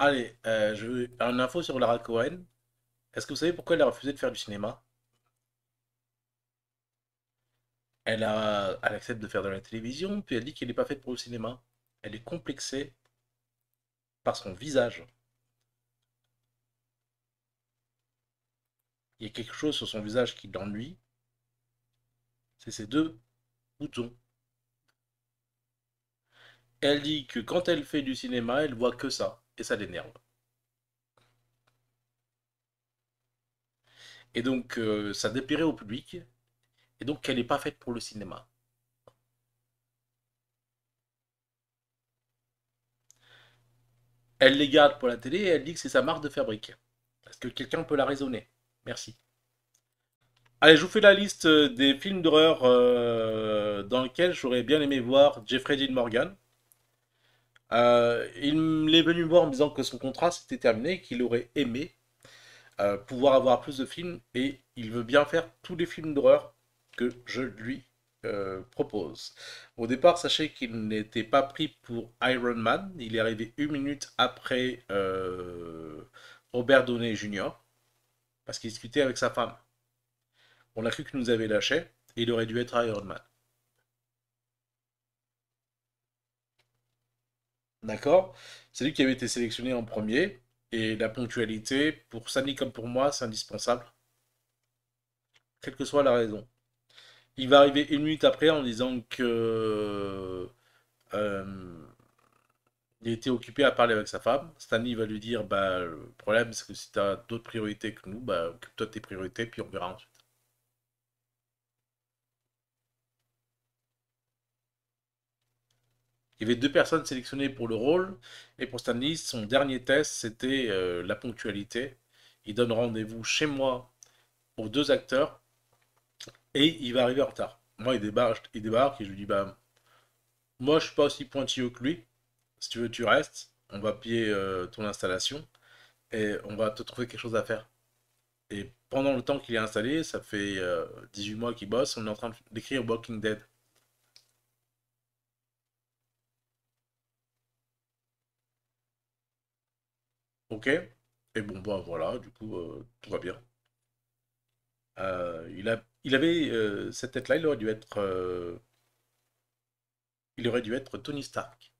Allez, euh, je veux un info sur Lara Cohen. Est-ce que vous savez pourquoi elle a refusé de faire du cinéma? Elle a, elle accepte de faire de la télévision, puis elle dit qu'elle n'est pas faite pour le cinéma. Elle est complexée par son visage. Il y a quelque chose sur son visage qui l'ennuie. C'est ces deux boutons. Elle dit que quand elle fait du cinéma, elle voit que ça, et ça l'énerve. Et donc, euh, ça déplairait au public, et donc qu'elle n'est pas faite pour le cinéma. Elle les garde pour la télé et elle dit que c'est sa marque de fabrique. Est-ce que quelqu'un peut la raisonner? Merci. Allez, je vous fais la liste euh, des films d'horreur euh, dans lesquels j'aurais bien aimé voir Jeffrey Dean Morgan. Euh, il est venu me voir en me disant que son contrat s'était terminé, qu'il aurait aimé pouvoir avoir plus de films et il veut bien faire tous les films d'horreur que je lui propose. Au départ, sachez qu'il n'était pas pris pour Iron Man. Il est arrivé une minute après Robert Downey Jr. parce qu'il discutait avec sa femme. On a cru qu'il nous avait lâché et il aurait dû être Iron Man. D'accord? C'est lui qui avait été sélectionné en premier. Et la ponctualité, pour Sandy comme pour moi, c'est indispensable. Quelle que soit la raison. Il va arriver une minute après en disant que euh, était occupé à parler avec sa femme. Stanley va lui dire bah le problème c'est que si tu as d'autres priorités que nous, bah occupe-toi de tes priorités puis on verra ensuite. Il y avait deux personnes sélectionnées pour le rôle, et pour Stanley, son dernier test, c'était euh, la ponctualité. Il donne rendez-vous chez moi aux deux acteurs, et il va arriver en retard. Moi, il débarque, il débarque et je lui dis, bah, moi, je suis pas aussi pointilleux que lui. Si tu veux, tu restes. On va piller euh, ton installation, et on va te trouver quelque chose à faire. Et pendant le temps qu'il est installé, ça fait 18 euh, mois qu'il bosse, on est en train d'écrire Walking Dead. Ok. Et bon, bah voilà, du coup, euh, tout va bien. Euh, il a, il avait euh, cette tête-là, il aurait dû être, il aurait dû être Tony Stark.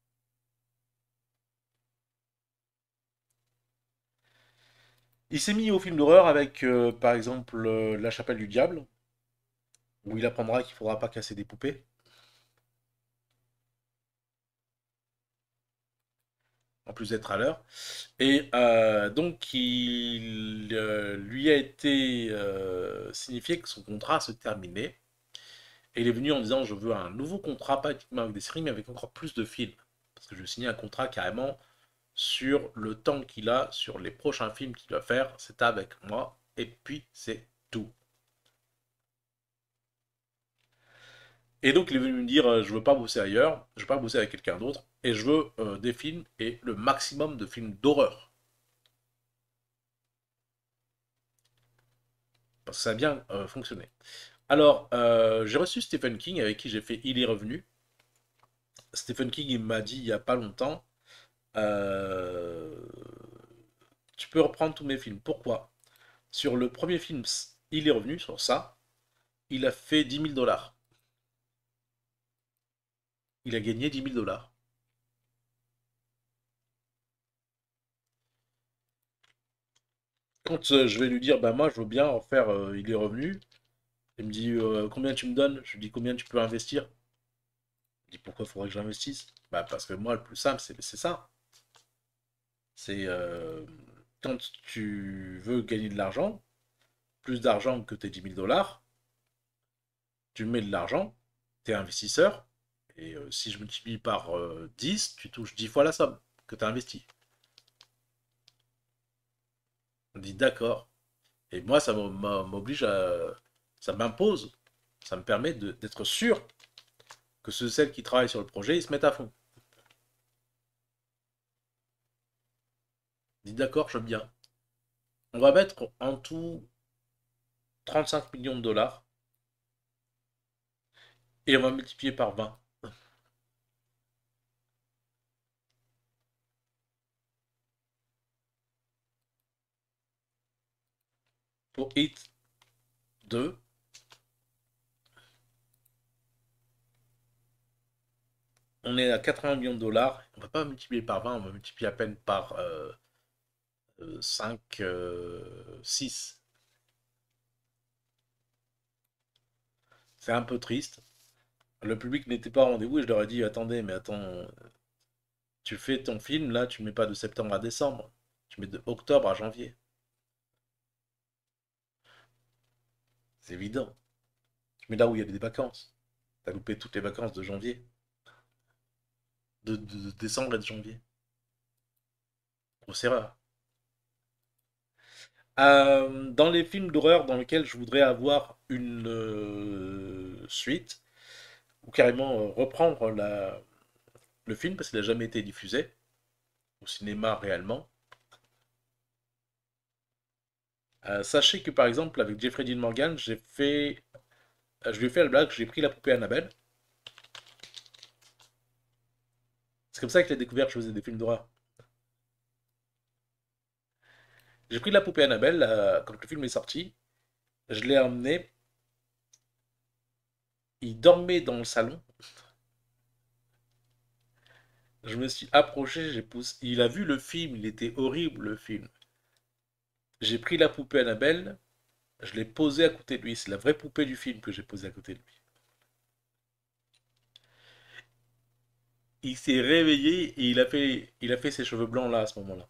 Il s'est mis au film d'horreur avec, par exemple, La Chapelle du Diable, où il apprendra qu'il faudra pas casser des poupées. Plus d'être à l'heure. Et euh, donc, il euh, lui a été euh, signifié que son contrat se terminait. Et il est venu en disant Je veux un nouveau contrat, pas uniquement avec des séries, mais avec encore plus de films. Parce que je vais signer un contrat carrément sur le temps qu'il a, sur les prochains films qu'il va faire. C'est avec moi. Et puis, c'est tout. Et donc il est venu me dire, euh, je veux pas bosser ailleurs, je veux pas bosser avec quelqu'un d'autre, et je veux euh, des films et le maximum de films d'horreur. Parce que ça a bien euh, fonctionné. Alors, j'ai reçu Stephen King avec qui j'ai fait Il est revenu. Stephen King il m'a dit il y a pas longtemps, tu peux reprendre tous mes films. Pourquoi? Sur le premier film, Il est revenu, sur ça, il a fait 10 000 dollars. Il a gagné 10 000 dollars. Quand euh, je vais lui dire, bah moi je veux bien en faire, euh, il est revenu, il me dit euh, combien tu me donnes? Je lui dis combien tu peux investir? Il dit pourquoi faudrait que j'investisse? Bah parce que moi le plus simple c'est ça. C'est quand tu veux gagner de l'argent, plus d'argent que tes 10 000 dollars, tu mets de l'argent, tu es investisseur, et euh, si je multiplie par 10, euh, tu touches 10 fois la somme que tu as investie. On dit d'accord. Et moi, ça m'oblige à. Ça m'impose. Ça me permet d'être sûr que ceux celles qui travaillent sur le projet, ils se mettent à fond. Dit d'accord, veux bien. On va mettre en tout 35 millions de dollars. Et on va multiplier par 20. Pour Hit 2. On est à 80 millions de dollars. On va pas multiplier par 20, on va multiplier à peine par 5, euh, 6. Euh, C'est un peu triste. Le public n'était pas au rendez-vous et je leur ai dit attendez, mais attends, tu fais ton film là, tu mets pas de septembre à décembre, tu mets de octobre à janvier. C'est évident. Mets là où il y a des vacances. T'as loupé toutes les vacances de janvier. De, décembre et de janvier. Grosse erreur. Euh, dans les films d'horreur dans lesquels je voudrais avoir une euh, suite, ou carrément euh, reprendre la, le film parce qu'il n'a jamais été diffusé au cinéma réellement. Sachez que par exemple avec Jeffrey Dean Morgan, j'ai fait, je lui ai fait la blague, j'ai pris la poupée Annabelle. C'est comme ça qu'il a découvert que je faisais des films d'horreur. J'ai pris la poupée Annabelle quand le film est sorti. Je l'ai emmené. Il dormait dans le salon. Je me suis approché, j'ai poussé. Il a vu le film, il était horrible le film. J'ai pris la poupée Annabelle, je l'ai posée à côté de lui. C'est la vraie poupée du film que j'ai posée à côté de lui. Il s'est réveillé et il a fait, ses cheveux blancs là à ce moment-là.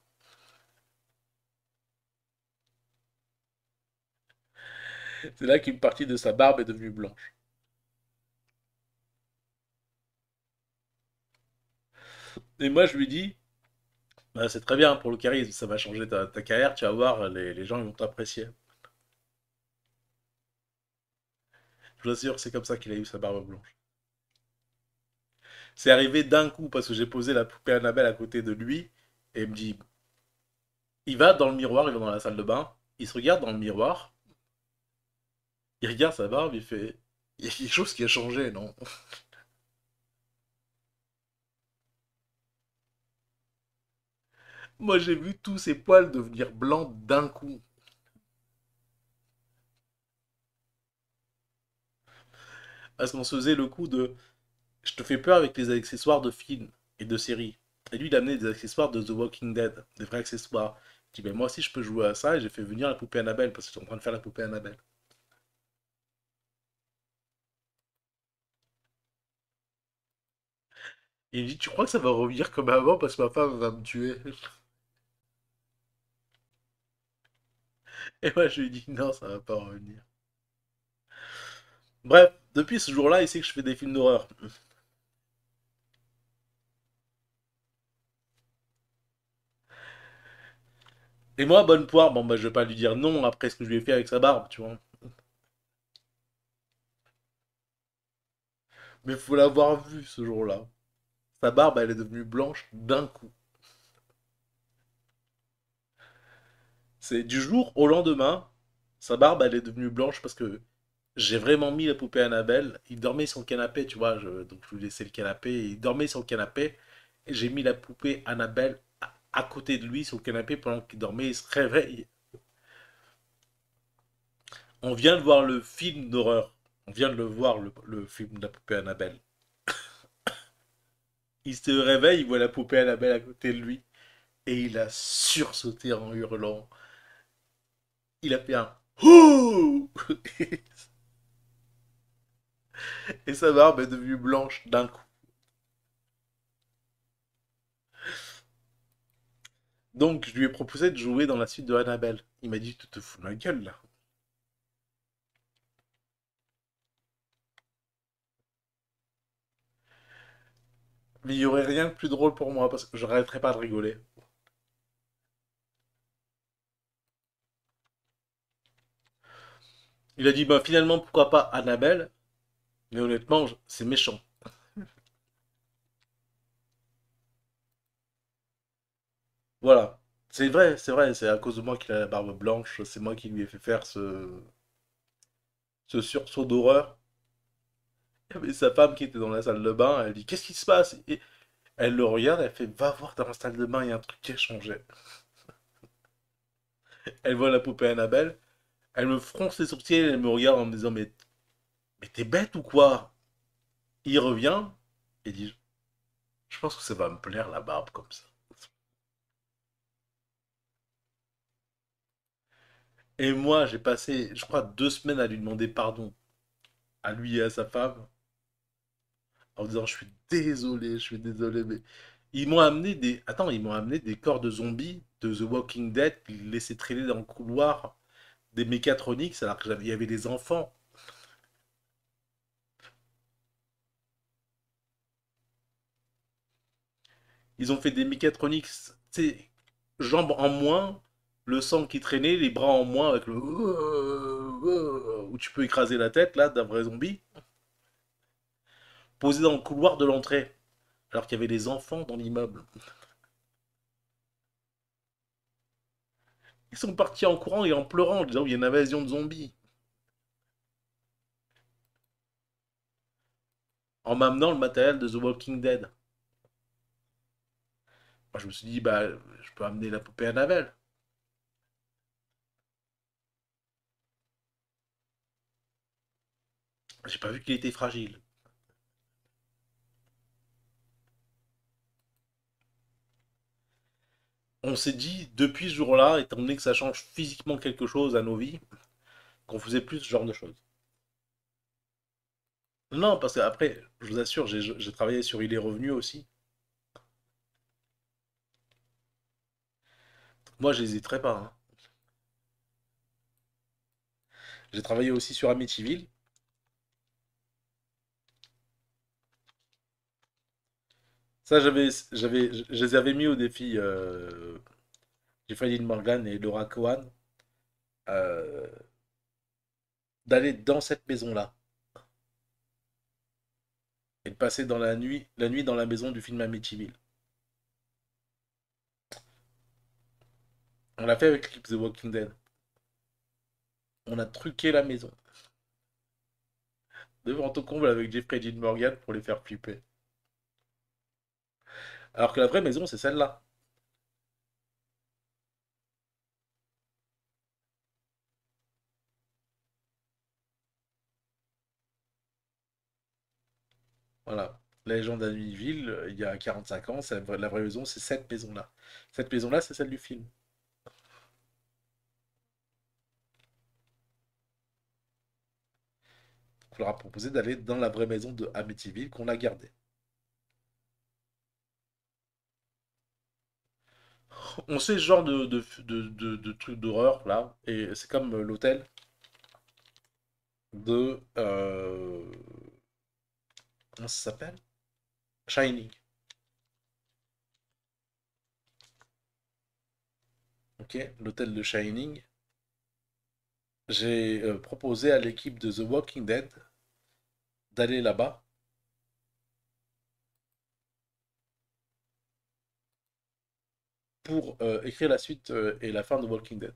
C'est là qu'une partie de sa barbe est devenue blanche. Et moi, je lui dis, bah, c'est très bien pour le charisme, ça va changer ta, carrière, tu vas voir, les, gens vont t'apprécier. Je vous assure, c'est comme ça qu'il a eu sa barbe blanche. C'est arrivé d'un coup parce que j'ai posé la poupée Annabelle à côté de lui et il me dit il va dans le miroir, il va dans la salle de bain, il se regarde dans le miroir, il regarde sa barbe, il fait il y a quelque chose qui a changé, non? Moi, j'ai vu tous ces poils devenir blancs d'un coup. Parce qu'on se faisait le coup de je te fais peur avec les accessoires de films et de séries. Et lui, il a amené des accessoires de The Walking Dead, des vrais accessoires. Il dit, ben moi aussi, je peux jouer à ça. Et j'ai fait venir la poupée Annabelle, parce que je suis en train de faire la poupée Annabelle. il me dit, tu crois que ça va revenir comme avant parce que ma femme va me tuer? Et moi, je lui dis, non, ça va pas revenir. Bref, depuis ce jour-là, il sait que je fais des films d'horreur. Et moi, bonne poire, bon bah je vais pas lui dire non après ce que je lui ai fait avec sa barbe, tu vois. Mais faut l'avoir vu ce jour-là. Sa barbe, elle est devenue blanche d'un coup. C'est du jour au lendemain, sa barbe, elle est devenue blanche parce que j'ai vraiment mis la poupée Annabelle. Il dormait sur le canapé, tu vois. donc je lui laissais le canapé. Il dormait sur le canapé. J'ai mis la poupée Annabelle à, côté de lui sur le canapé pendant qu'il dormait. Il se réveille. On vient de voir le film d'horreur. On vient de le voir, le film de la poupée Annabelle. il se réveille, il voit la poupée Annabelle à côté de lui. Et il a sursauté en hurlant. Il a fait un Et sa barbe est devenue blanche d'un coup. Donc, je lui ai proposé de jouer dans la suite de Annabelle. Il m'a dit, tu te fous de ma gueule, là. Mais il n'y aurait rien de plus drôle pour moi, parce que je n'arrêterais pas de rigoler. Il a dit, bah finalement, pourquoi pas Annabelle? Mais honnêtement, c'est méchant. Voilà. C'est vrai, c'est vrai, c'est à cause de moi qu'il a la barbe blanche, c'est moi qui lui ai fait faire ce, ce sursaut d'horreur. Il y avait sa femme qui était dans la salle de bain, elle dit Qu'est-ce qui se passe? Et elle le regarde, elle fait Va voir dans la salle de bain, il y a un truc qui a changé. elle voit la poupée Annabelle, Elle me fronce les sourcils, elle me regarde en me disant Mais, t'es bête ou quoi? Il revient et dit Je pense que ça va me plaire la barbe comme ça. Et moi, j'ai passé, je crois, deux semaines à lui demander pardon, à lui et à sa femme, en disant je suis désolé, je suis désolé, mais ils m'ont amené des, attends, ils m'ont amené des corps de zombies de The Walking Dead qu'ils laissaient traîner dans le couloir des mécatroniques alors qu'il y avait des enfants. Ils ont fait des mécatroniques, sais, jambes en moins, le sang qui traînait, les bras en moins avec le où tu peux écraser la tête là d'un vrai zombie, posé dans le couloir de l'entrée, alors qu'il y avait des enfants dans l'immeuble. Ils sont partis en courant et en pleurant en disant il y a une invasion de zombies. En m'amenant le matériel de The Walking Dead. Moi, je me suis dit, bah, je peux amener la poupée Annabelle. J'ai pas vu qu'il était fragile. On s'est dit, depuis ce jour-là, étant donné que ça change physiquement quelque chose à nos vies, qu'on faisait plus ce genre de choses. Non, parce qu'après, je vous assure, j'ai travaillé sur Il est revenu aussi. Moi, j'hésiterai pas. hein. J'ai travaillé aussi sur Amityville. Ça, j'avais, je les avais mis au défi euh, Jeffrey Morgan et Laura Cohen euh, d'aller dans cette maison-là et de passer la nuit, dans la maison du film Amityville. On l'a fait avec l'équipe The Walking Dead. On a truqué la maison. Devant au comble avec Jeffrey Dean Morgan pour les faire flipper. Alors que la vraie maison, c'est celle-là. Voilà. La légende d'Amityville, euh, il y a 45 ans, la vraie maison, c'est cette maison-là. Cette maison-là, c'est celle du film. On leur a proposé d'aller dans la vraie maison de Amityville qu'on a gardée. On sait ce genre de, de, trucs d'horreur là, et c'est comme l'hôtel de. Euh, comment ça s'appelle? Shining. Ok, l'hôtel de Shining. J'ai euh, proposé à l'équipe de The Walking Dead d'aller là-bas pour euh, écrire la suite euh, et la fin de Walking Dead.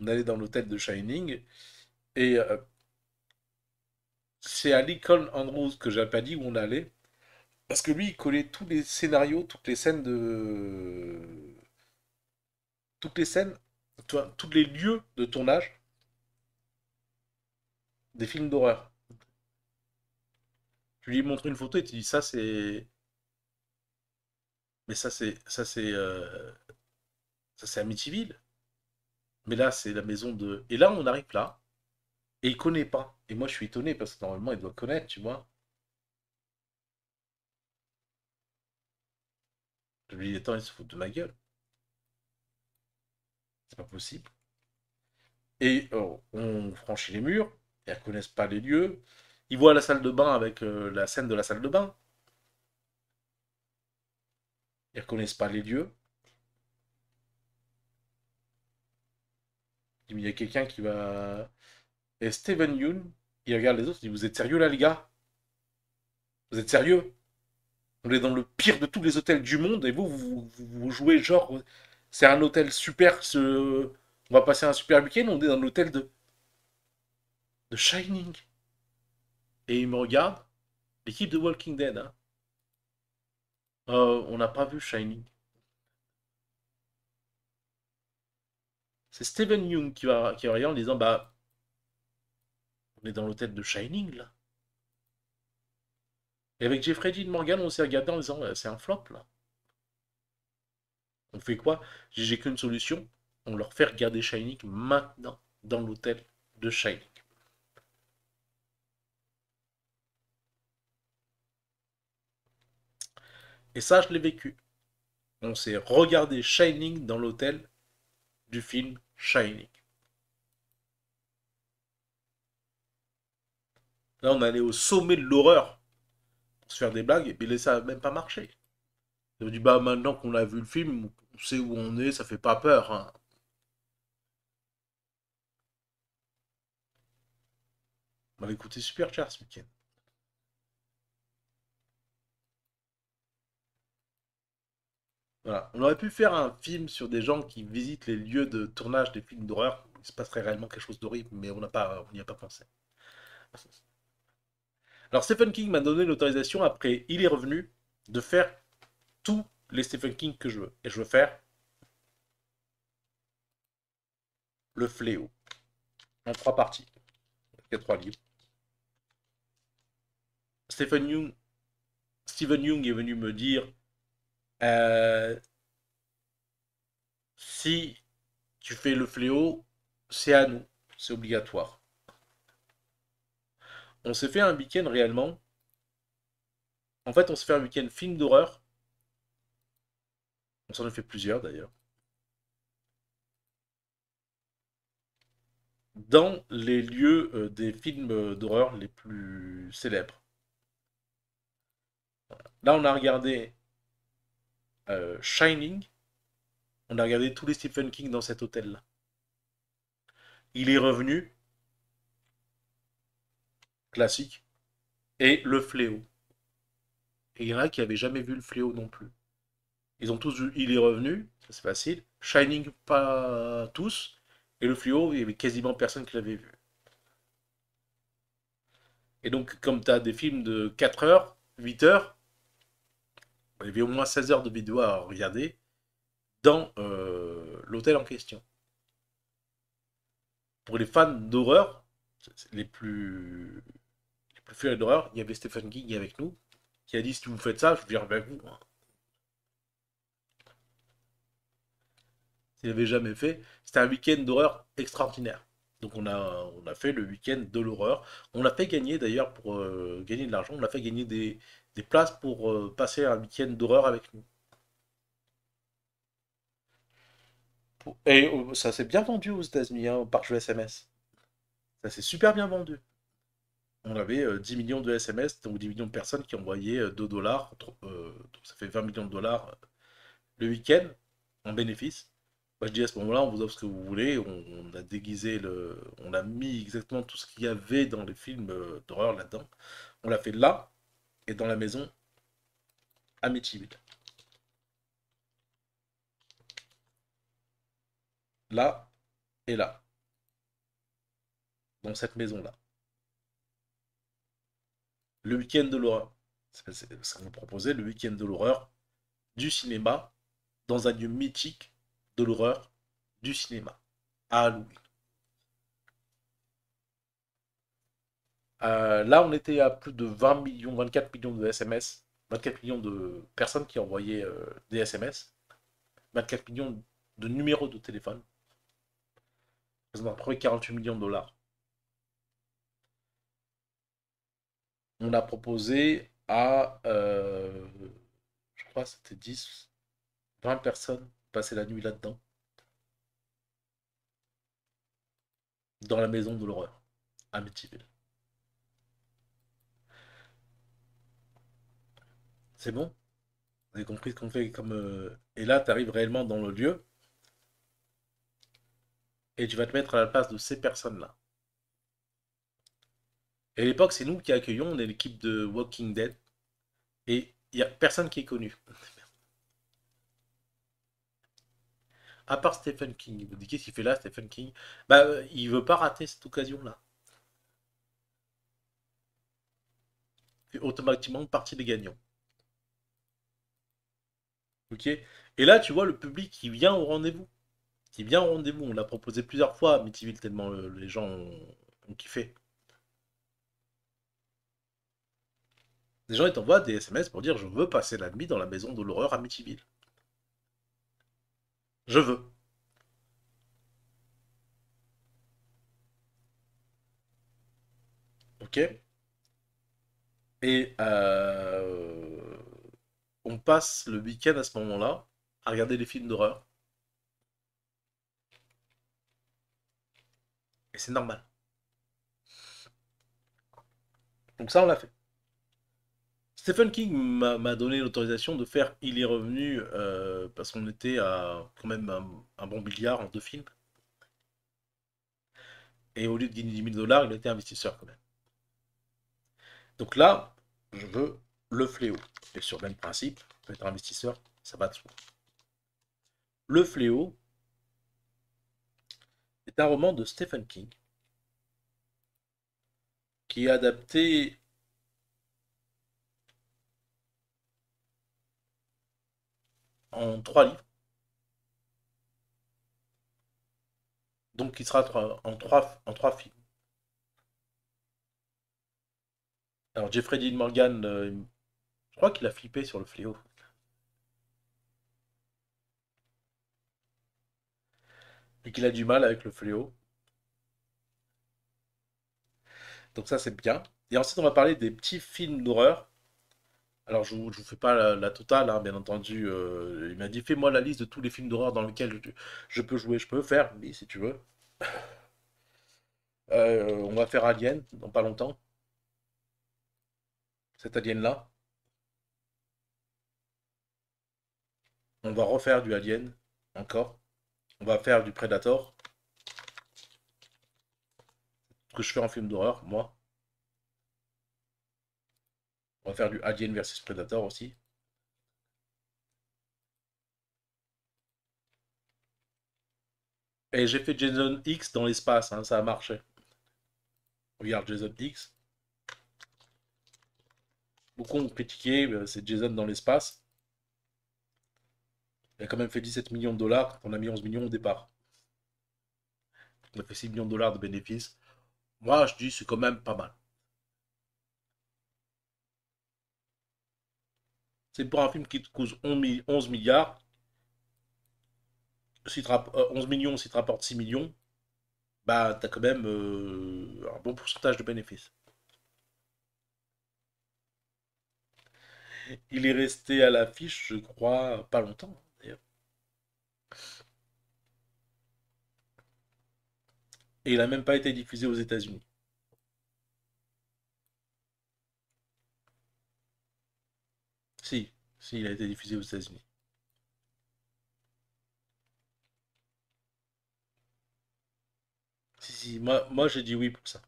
On allait dans l'hôtel de Shining et euh, c'est à Lincoln Andrews que j'ai pas dit où on allait parce que lui il collait tous les scénarios, toutes les scènes de toutes les scènes, tous les lieux de tournage des films d'horreur. Tu lui montres une photo et tu dis ça c'est mais ça, c'est ça c'est euh, ça c'est Amityville. Mais là, c'est la maison de. Et là, on arrive là, et il connaît pas. Et moi, je suis étonné parce que normalement, il doit connaître, tu vois. Je lui dis, attends, il se fout de ma gueule. C'est pas possible. Et oh, on franchit les murs, ils ne connaissent pas les lieux. Ils voient la salle de bain avec euh, la scène de la salle de bain. Ils ne reconnaissent pas les lieux. Il y a quelqu'un qui va. Et Steven Yoon, il regarde les autres, il dit Vous êtes sérieux là, les gars? Vous êtes sérieux? On est dans le pire de tous les hôtels du monde et vous, vous, jouez genre. C'est un hôtel super. On va passer un super week-end, on est dans l'hôtel de. de Shining. Et il me regarde. L'équipe de Walking Dead, hein. Euh, on n'a pas vu Shining. C'est Steven Young qui va, qui regarder en disant Bah, on est dans l'hôtel de Shining là. Et avec Jeffrey Dean Morgan, on s'est regardé en disant C'est un flop là. On fait quoi? J'ai qu'une solution on leur fait regarder Shining maintenant dans l'hôtel de Shining. Et ça, je l'ai vécu. On s'est regardé Shining dans l'hôtel du film Shining. Là, on allait au sommet de l'horreur pour se faire des blagues, et puis ça n'a même pas marché. On dit, bah maintenant qu'on a vu le film, on sait où on est, ça fait pas peur. Hein. On m'avait coûté super cher ce week-end. On aurait pu faire un film sur des gens qui visitent les lieux de tournage des films d'horreur. Il se passerait réellement quelque chose d'horrible, mais on n'y a pas pensé. Alors Stephen King m'a donné l'autorisation après il est revenu de faire tous les Stephen King que je veux. Et je veux faire le fléau en trois parties. Trois livres. Stephen Young, Stephen Young est venu me dire euh, si tu fais le fléau, c'est à nous, c'est obligatoire. On s'est fait un week-end réellement. En fait, on s'est fait un week-end film d'horreur. On s'en a fait plusieurs d'ailleurs. Dans les lieux euh, des films d'horreur les plus célèbres. Là, on a regardé euh, Shining. On a regardé tous les Stephen King dans cet hôtel-là. Il est revenu. Classique. Et le fléau. Et il y en a qui n'avaient jamais vu le fléau non plus. Ils ont tous vu Il est revenu, c'est facile. Shining, pas tous. Et le fléau, il y avait quasiment personne qui l'avait vu. Et donc, comme tu as des films de 4 heures, 8 heures, il y avait au moins 16 heures de vidéo à regarder dans euh, l'hôtel en question. Pour les fans d'horreur, les plus, les d'horreur, il y avait Stephen King avec nous, qui a dit si vous faites ça, je viens avec vous. Hein. S'il n'avait jamais fait, c'était un week-end d'horreur extraordinaire. Donc on a, fait le week-end de l'horreur. On l'a fait gagner d'ailleurs pour euh, gagner de l'argent. On a fait gagner des, des places pour euh, passer un week-end d'horreur avec nous. Et euh, ça s'est bien vendu aux États-Unis hein, par SMS. Ça s'est super bien vendu. On avait 10 millions de SMS, donc 10 millions de personnes qui envoyaient 2 dollars. donc ça fait 20 millions de dollars le week-end en bénéfice je dis à ce moment-là, on vous offre ce que vous voulez. On, a déguisé le. On a mis exactement tout ce qu'il y avait dans les films euh, d'horreur là-dedans. On l'a fait là et dans la maison à Amityville. Là et là. Dans cette maison-là. Le week-end de l'horreur. C'est ce qu'on proposait, le week-end de l'horreur du cinéma dans un lieu mythique de l'horreur du cinéma à Halloween. Euh, là, on était à plus de 20 millions, 24 millions de SMS, 24 millions de personnes qui envoyaient euh, des SMS, 24 millions de numéros de téléphone, à peu 48 millions de dollars. On a proposé à, euh, je crois, c'était 10, 20 personnes passer la nuit là-dedans. Dans la maison de l'horreur, à Amityville. C'est bon? Vous avez compris ce qu'on fait comme... Euh, et là, tu arrives réellement dans le lieu. Et tu vas te mettre à la place de ces personnes-là. Et à l'époque, c'est nous qui accueillons, on est l'équipe de Walking Dead. Et il n'y a personne qui est connu. à part Stephen King. Vous dit qu'est-ce qu'il fait là, Stephen King? Bah, euh, il veut pas rater cette occasion-là. Fait automatiquement partie des gagnants. Ok Et là, tu vois le public qui vient au rendez-vous. qui vient au rendez-vous. On l'a proposé plusieurs fois à tellement les gens ont, kiffé. Les gens ils t'envoient des SMS pour dire je veux passer la nuit dans la maison de l'horreur à Amityville. Je veux. Ok Et euh, on passe le week-end à ce moment-là à regarder des films d'horreur. Et c'est normal. Donc ça, on l'a fait. Stephen King m'a donné l'autorisation de faire Il est revenu euh, parce qu'on était à quand même un, bon milliard en deux films. Et au lieu de gagner 10 000 dollars, il était investisseur quand même. Donc là, je veux le fléau. Et sur le même principe, peut être investisseur, ça va de soi. Le fléau est un roman de Stephen King qui est adapté en trois livres. Donc il sera en trois, en trois films. Alors Jeffrey Dean Morgan, euh, je crois qu'il a flippé sur le fléau. Et qu'il a du mal avec le fléau. Donc ça c'est bien. Et ensuite on va parler des petits films d'horreur. Alors je ne vous, fais pas la, totale, hein, bien entendu. Euh, il m'a dit fais-moi la liste de tous les films d'horreur dans lesquels je, peux jouer. Je peux faire, mais si tu veux. Euh, on va faire Alien dans pas longtemps. Cet Alien-là. On va refaire du Alien, encore. On va faire du Predator. Ce que je fais en film d'horreur, moi. On va faire du Alien versus Predator aussi. Et j'ai fait Jason X dans l'espace, hein, ça a marché. Regarde Jason X. Beaucoup ont critiqué, euh, c'est Jason dans l'espace. Il a quand même fait 17 millions de dollars, on a mis 11 millions au départ. On a fait 6 millions de dollars de bénéfices. Moi, je dis, c'est quand même pas mal. C'est pour un film qui te coûte 11 milliards. Si 11 euh, millions, si tu rapportes 6 millions, bah, tu as quand même euh, un bon pourcentage de bénéfices. Il est resté à l'affiche, je crois, pas longtemps, d'ailleurs. Et il n'a même pas été diffusé aux États-Unis. Si, si, il a été diffusé aux États-Unis. Si, si, moi, moi j'ai dit oui pour ça.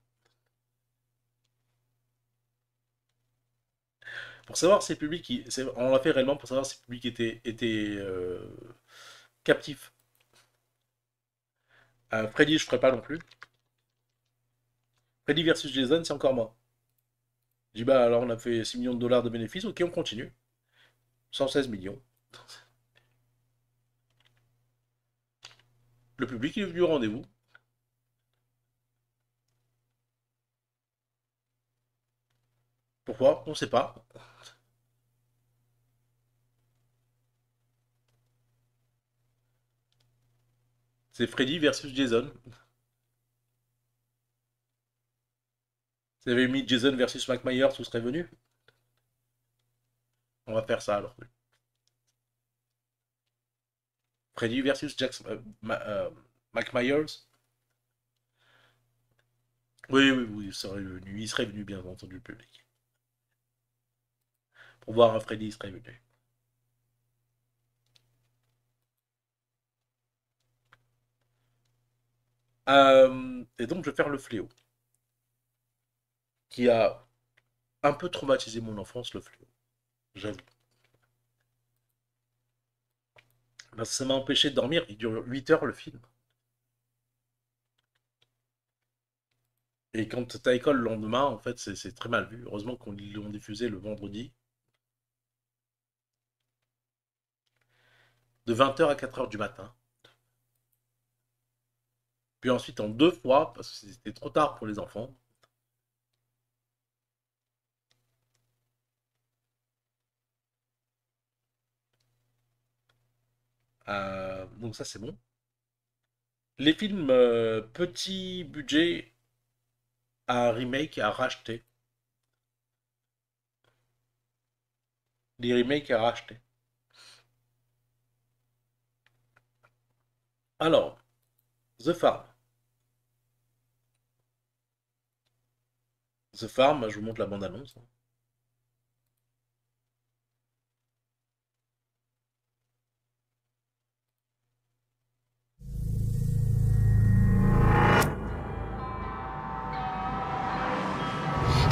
Pour savoir si le public, on l'a fait réellement pour savoir si le public était, euh, captif. Euh, Freddy, je ferai pas non plus. Freddy versus Jason, c'est encore moi. Je dis bah alors on a fait 6 millions de dollars de bénéfices, ok on continue. 116 millions. Le public est venu au rendez-vous. Pourquoi? On ne sait pas. C'est Freddy versus Jason. Vous avez mis Jason versus Mike Myers, vous serez venu? On va faire ça alors. Freddy versus Jackson, euh, euh, Mike Myers. Oui, oui, oui, il serait venu. Il serait venu, bien entendu, le public. Pour voir un Freddy, il serait venu. Euh, et donc, je vais faire le fléau. Qui a un peu traumatisé mon enfance, le fléau. J'avoue. ça m'a empêché de dormir. Il dure 8 heures le film. Et quand t'as école le lendemain, en fait, c'est très mal vu. Heureusement qu'on l'ont diffusé le vendredi. De 20h à 4h du matin. Puis ensuite en deux fois, parce que c'était trop tard pour les enfants. Euh, donc ça c'est bon. Les films euh, petit budget à remake à racheter. Les remakes à racheter. Alors, The Farm. The Farm, je vous montre la bande-annonce.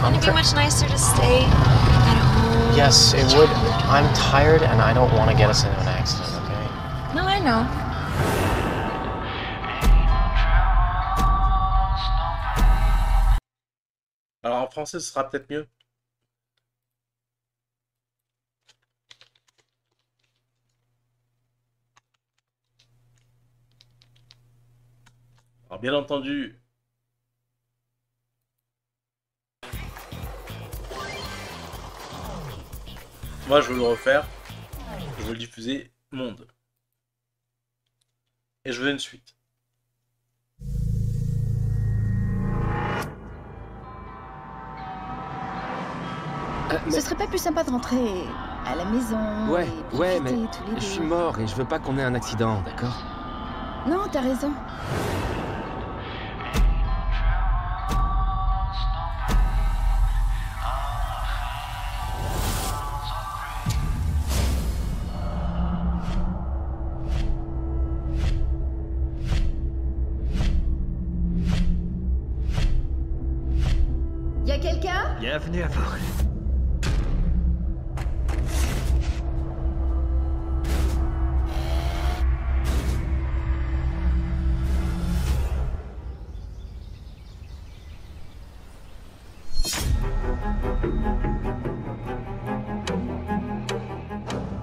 Wouldn't it be much nicer to stay at home? Yes, it would. I'm tired and I don't want to get us into an accident, okay? No, I know. Alors en français, ce sera peut-être mieux. Alors bien entendu, moi je veux le refaire, je veux le diffuser monde. Et je veux une suite. Euh, Ce serait pas plus sympa de rentrer à la maison Ouais, et ouais, mais je suis mort et je veux pas qu'on ait un accident, d'accord? Non, t'as raison. Y a quelqu'un? Bienvenue à vous.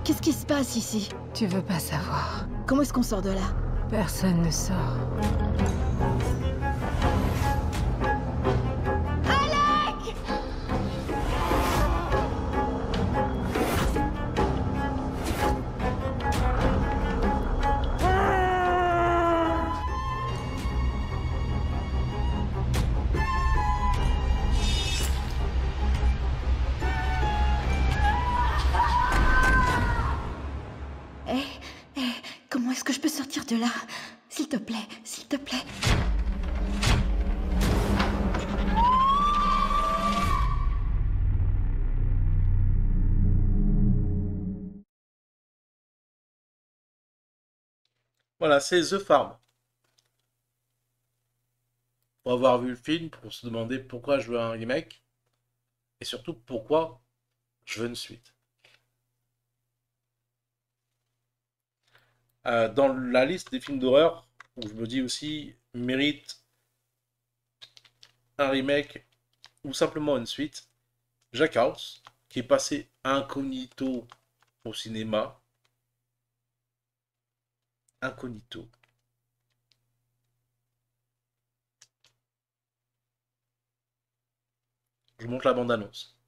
Qu'est-ce qui se passe ici? Tu veux pas savoir. Comment est-ce qu'on sort de là? Personne ne sort. C'est The Farm. Pour avoir vu le film, pour se demander pourquoi je veux un remake, et surtout pourquoi je veux une suite. Euh, dans la liste des films d'horreur, où je me dis aussi mérite un remake ou simplement une suite, Jack House, qui est passé incognito au cinéma. Incognito. Je vous montre la bande-annonce.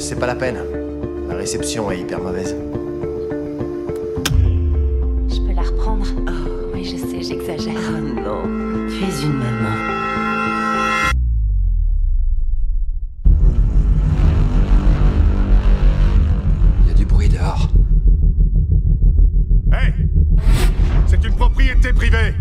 C'est pas la peine. La réception est hyper mauvaise. Je peux la reprendre? Oui, je sais, j'exagère. Oh non, tu es une maman. Il y a du bruit dehors. Hé C'est une propriété privée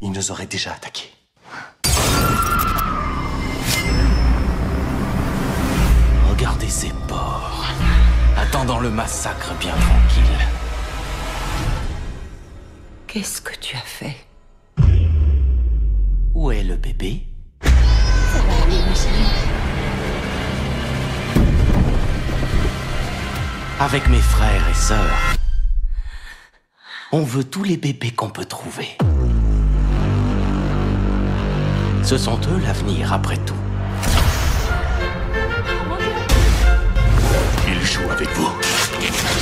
ils nous auraient déjà attaqués. Regardez ces porcs, attendant le massacre bien tranquille. Qu'est-ce que tu as fait? Où est le bébé? Ça va aller, ma chérie. Avec mes frères et sœurs, on veut tous les bébés qu'on peut trouver. Ce sont eux l'avenir après tout. Ils jouent avec vous.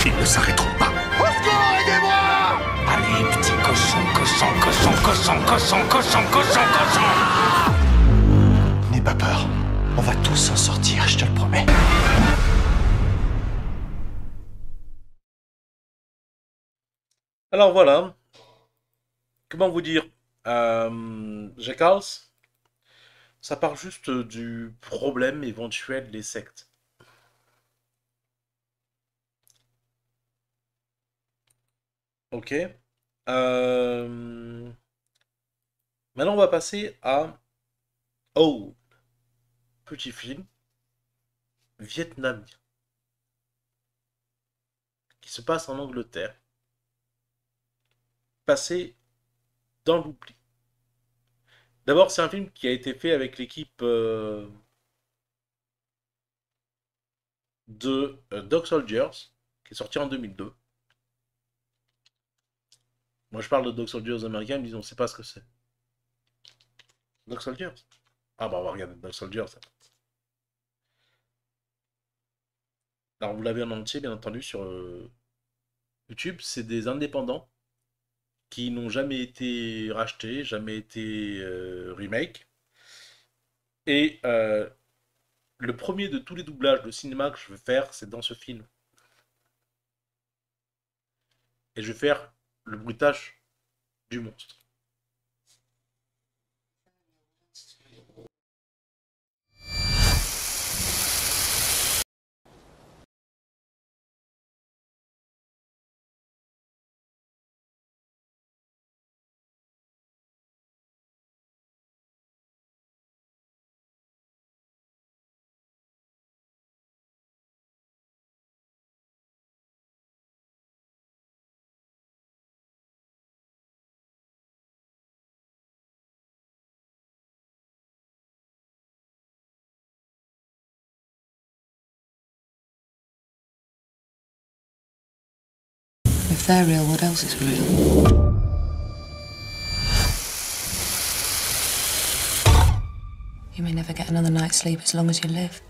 Ils ne s'arrêteront pas. Allez, petit cochon, cochon, cochon, cochon, cochon, cochon, cochon, cochon N'aie pas peur. On va tous s'en sortir, je te le promets. Alors voilà. Comment vous dire euh, Jackals, ça part juste du problème éventuel des sectes. Ok. Euh, Maintenant, on va passer à Oh, petit film vietnamien qui se passe en Angleterre passé dans l'oubli. D'abord, c'est un film qui a été fait avec l'équipe euh, de euh, Dog Soldiers, qui est sorti en 2002. Moi, je parle de Dog Soldiers américains, ils me disent on sait pas ce que c'est. Dog Soldiers? Ah bah on va regarder Dog Soldiers. Alors vous l'avez en entier, bien entendu, sur euh, YouTube. C'est des indépendants qui n'ont jamais été rachetés, jamais été euh, remake. Et euh, le premier de tous les doublages de cinéma que je vais faire, c'est dans ce film. Et je vais faire le bruitage du monstre. If they're real, what else is real? You may never get another night's sleep as long as you live.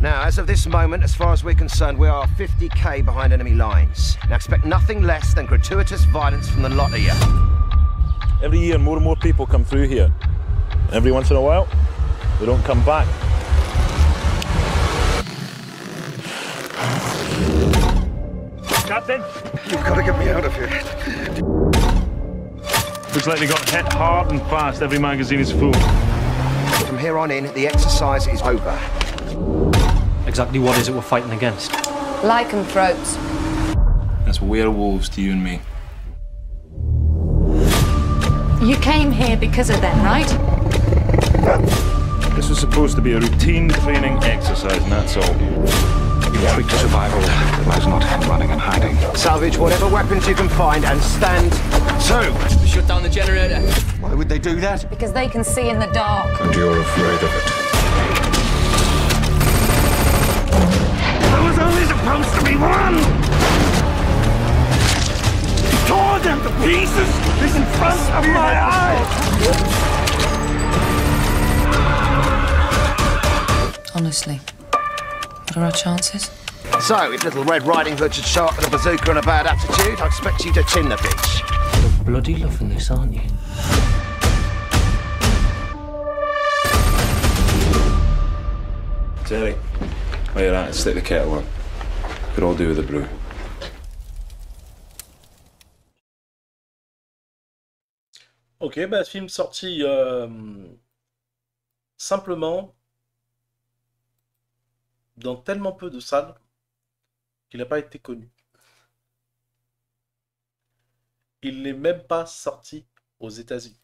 Now, as of this moment, as far as we're concerned, we are 50k behind enemy lines. Now, expect nothing less than gratuitous violence from the lot of you. Every year, more and more people come through here. Every once in a while, they don't come back. Captain? You've got to get me out of here. Looks like they got hit hard and fast. Every magazine is full. From here on in, the exercise is over. Exactly what is it we're fighting against? Lycanthropes. That's werewolves to you and me. You came here because of them, right? This was supposed to be a routine training exercise, and that's all. Trick to survival that lies not in running and hiding. Salvage whatever weapons you can find and stand to. Shut down the generator. Why would they do that? Because they can see in the dark. And you're afraid of it. There was only supposed to be one! You tore them to pieces in front of my eyes! Honestly, what are our chances? So, if little Red Riding Hood should show up with a bazooka and a bad attitude, I expect you to chin the bitch. You're bloody loving this, aren't you? Terry, where you at? Stick the kettle on. Could all do with a brew. Ok, bah, film sorti euh, simplement dans tellement peu de salles qu'il n'a pas été connu. Il n'est même pas sorti aux États-Unis.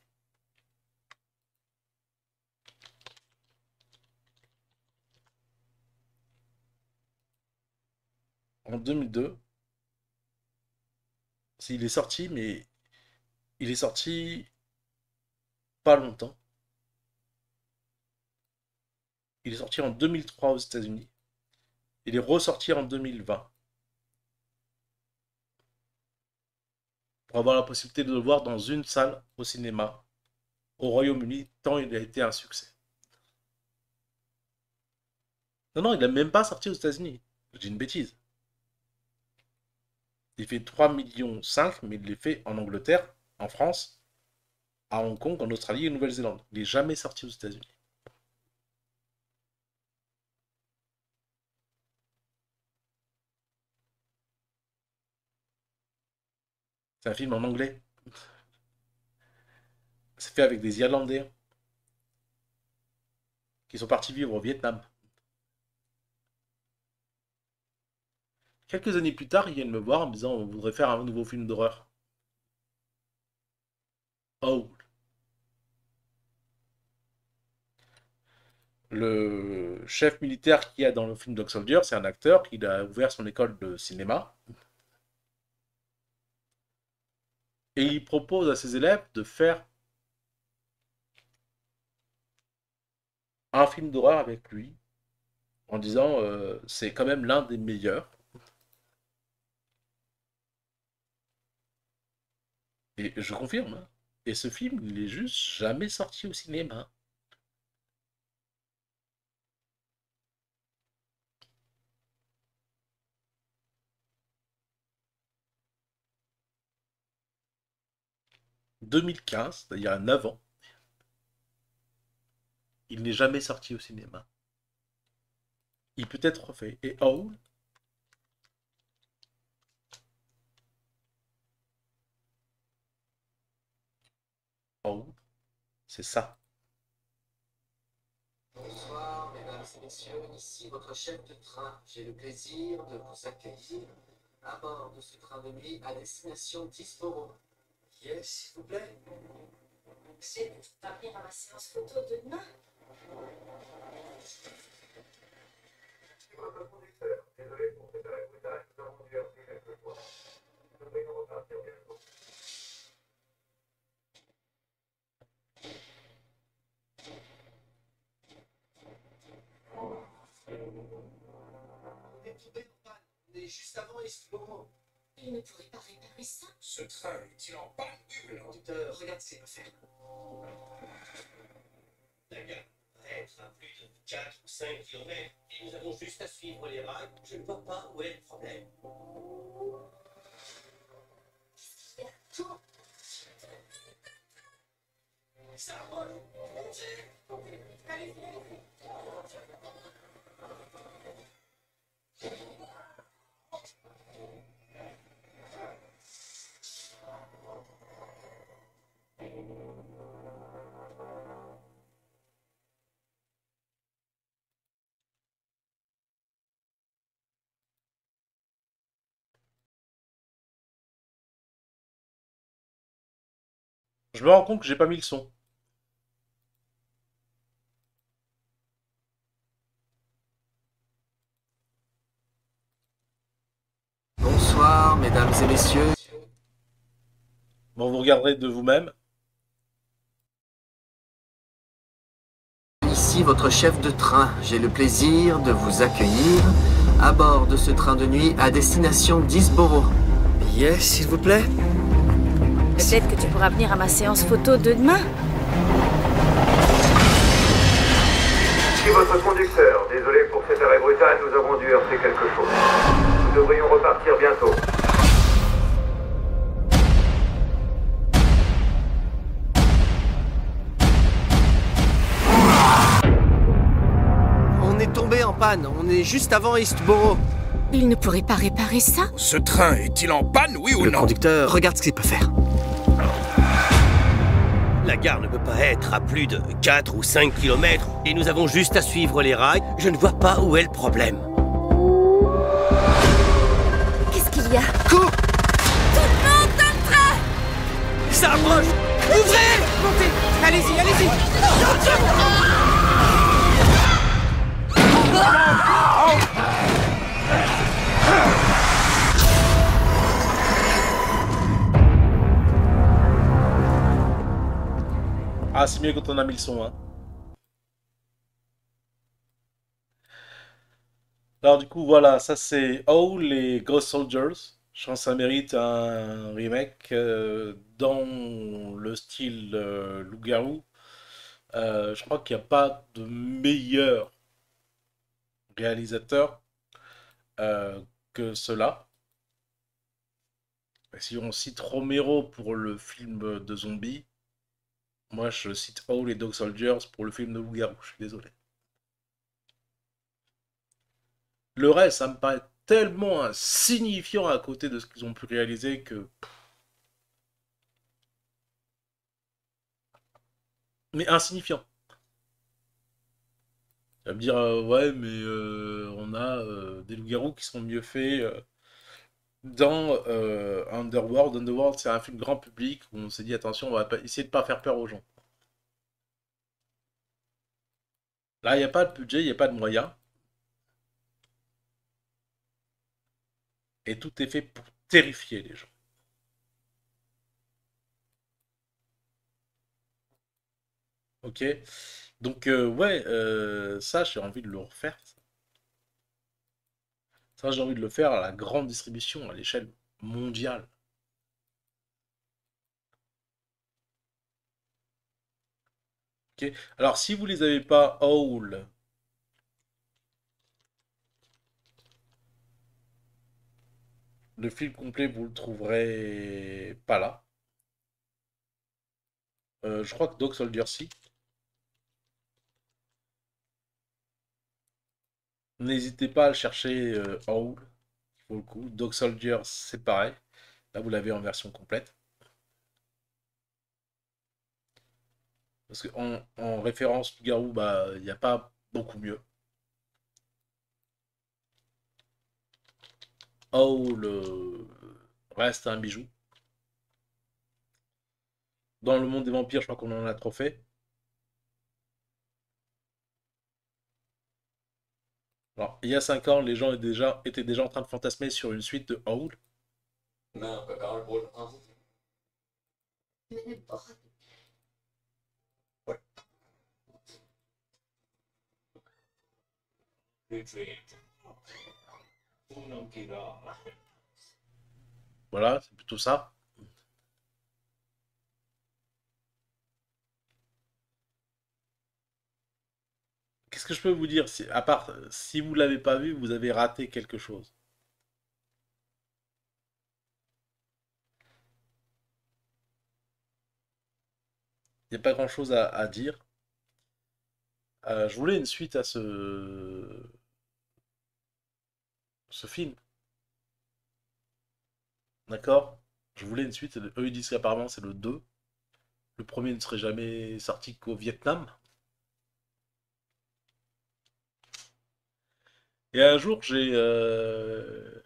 En 2002, s'il est sorti, mais il est sorti pas longtemps. Il est sorti en 2003 aux États-Unis. Il est ressorti en 2020. Pour avoir la possibilité de le voir dans une salle au cinéma au Royaume-Uni, tant il a été un succès. Non, non, il n'a même pas sorti aux États-Unis. J'ai une bêtise. Il fait 3 millions 5, mais il les fait en Angleterre, en France, à Hong Kong, en Australie et Nouvelle-Zélande. Il n'est jamais sorti aux États-Unis. C'est un film en anglais. C'est fait avec des Irlandais qui sont partis vivre au Vietnam. Quelques années plus tard, ils viennent me voir en me disant on voudrait faire un nouveau film d'horreur. Oh. Le chef militaire qui a dans le film Dog Soldier, c'est un acteur qui a ouvert son école de cinéma. Et il propose à ses élèves de faire un film d'horreur avec lui, en disant euh, c'est quand même l'un des meilleurs. Et je confirme. hein. Et ce film, il est juste jamais sorti au cinéma. « 2015, c'est-à-dire à 9 ans, il n'est jamais sorti au cinéma. Il peut être refait. Et Howl, Howl, c'est ça. Bonsoir, mesdames et messieurs, ici votre chef de train. J'ai le plaisir de vous accueillir à bord de ce train de nuit à destination Yes, s'il vous plaît. Pour pas venir à ma séance photo de demain pourrait pas réparer ça Ce train est-il en panne Le conducteur, regarde qu'il peut faire. La gare va être à plus de 4 ou 5 km et nous avons juste à suivre les rails. Je ne vois pas où est le problème. Ça roule Montez Allez, allez Je me rends compte que j'ai pas mis le son. Bonsoir, mesdames et messieurs. Bon, vous regarderez de vous-même. Ici votre chef de train. J'ai le plaisir de vous accueillir à bord de ce train de nuit à destination Disboro. Yes, s'il vous plaît. Peut-être que tu pourras venir à ma séance photo de demain Ici votre conducteur. Désolé pour cet arrêt brutal, nous avons dû heurter quelque chose. Nous devrions repartir bientôt. On est tombé en panne. On est juste avant Eastboro. Il ne pourrait pas réparer ça? Ce train est-il en panne, oui ou Le non? conducteur, regarde ce qu'il peut faire. La gare ne peut pas être à plus de 4 ou 5 km et nous avons juste à suivre les rails. Je ne vois pas où est le problème. Qu'est-ce qu'il y a? Cours Tout le monde dans le train! Ça approche! Ouvrez! Montez! Allez-y, allez-y! Ah, c'est mieux quand on a mis le son, hein. Alors du coup, voilà, ça c'est Howl les Ghost Soldiers. Je pense que ça mérite un remake euh, dans le style euh, loup-garou. Euh, je crois qu'il n'y a pas de meilleur réalisateur que cela. si on cite Romero pour le film de zombies, moi je cite Howl et Dog Soldiers pour le film de loup-garou, je suis désolé. Le reste, ça me paraît tellement insignifiant à côté de ce qu'ils ont pu réaliser que. Mais insignifiant. Tu vas me dire, euh, ouais, mais euh, on a euh, des loups-garous qui sont mieux faits dans Underworld. Underworld, c'est un film grand public où on s'est dit, attention, on va essayer de pas faire peur aux gens. Là, il n'y a pas de budget, il n'y a pas de moyens. Et tout est fait pour terrifier les gens. Ok? Donc, euh, ouais, euh, ça, j'ai envie de le refaire. Ça, j'ai envie de le faire à la grande distribution, à l'échelle mondiale. Ok Alors, si vous les avez pas, Howl, Le film complet, vous le trouverez pas là. Euh, je crois que Dog Soldier si. N'hésitez pas à le chercher euh, le coup. Dog Soldier, c'est pareil. Là, vous l'avez en version complète. Parce qu'en en, référence Garou, bah, il n'y a pas beaucoup mieux. Oh, le reste un bijou. Dans le monde des vampires, je crois qu'on en a trop fait. Alors, il y a 5 ans, les gens étaient déjà, étaient déjà en train de fantasmer sur une suite de Howl. Voilà, c'est plutôt ça. Qu'est-ce que je peux vous dire? À part, si vous l'avez pas vu, vous avez raté quelque chose. Il n'y a pas grand-chose à, dire. Euh, je voulais une suite à ce ce film. D'accord? Je voulais une suite. Eux, ils disent qu'apparemment, c'est le 2. Le premier ne serait jamais sorti qu'au Vietnam. Et un jour, j'ai euh,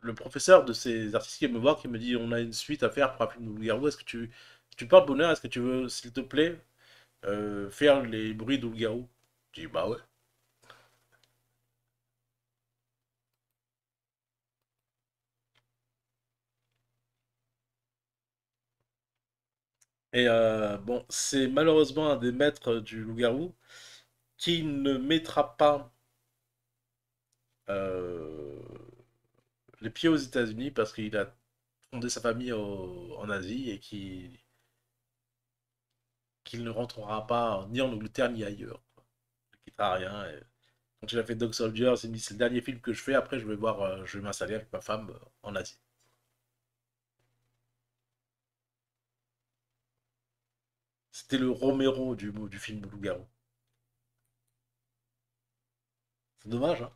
le professeur de ces artistes qui me voir qui me dit on a une suite à faire pour un film de loup-garou. Est-ce que tu, tu parles bonheur Est-ce que tu veux, s'il te plaît, euh, faire les bruits de loup-garou Je dis bah ouais. Et euh, bon, c'est malheureusement un des maîtres du loup-garou qui ne mettra pas les pieds aux États-Unis parce qu'il a fondé sa famille en Asie et qu'il ne rentrera pas ni en Angleterre ni ailleurs. Il ne quittera rien. Quand il a fait Dog Soldier, c'est le dernier film que je fais. Après, je vais voir, euh, je vais m'installer avec ma femme en Asie. C'était le Romero du, du film Loup-garou. C'est dommage, hein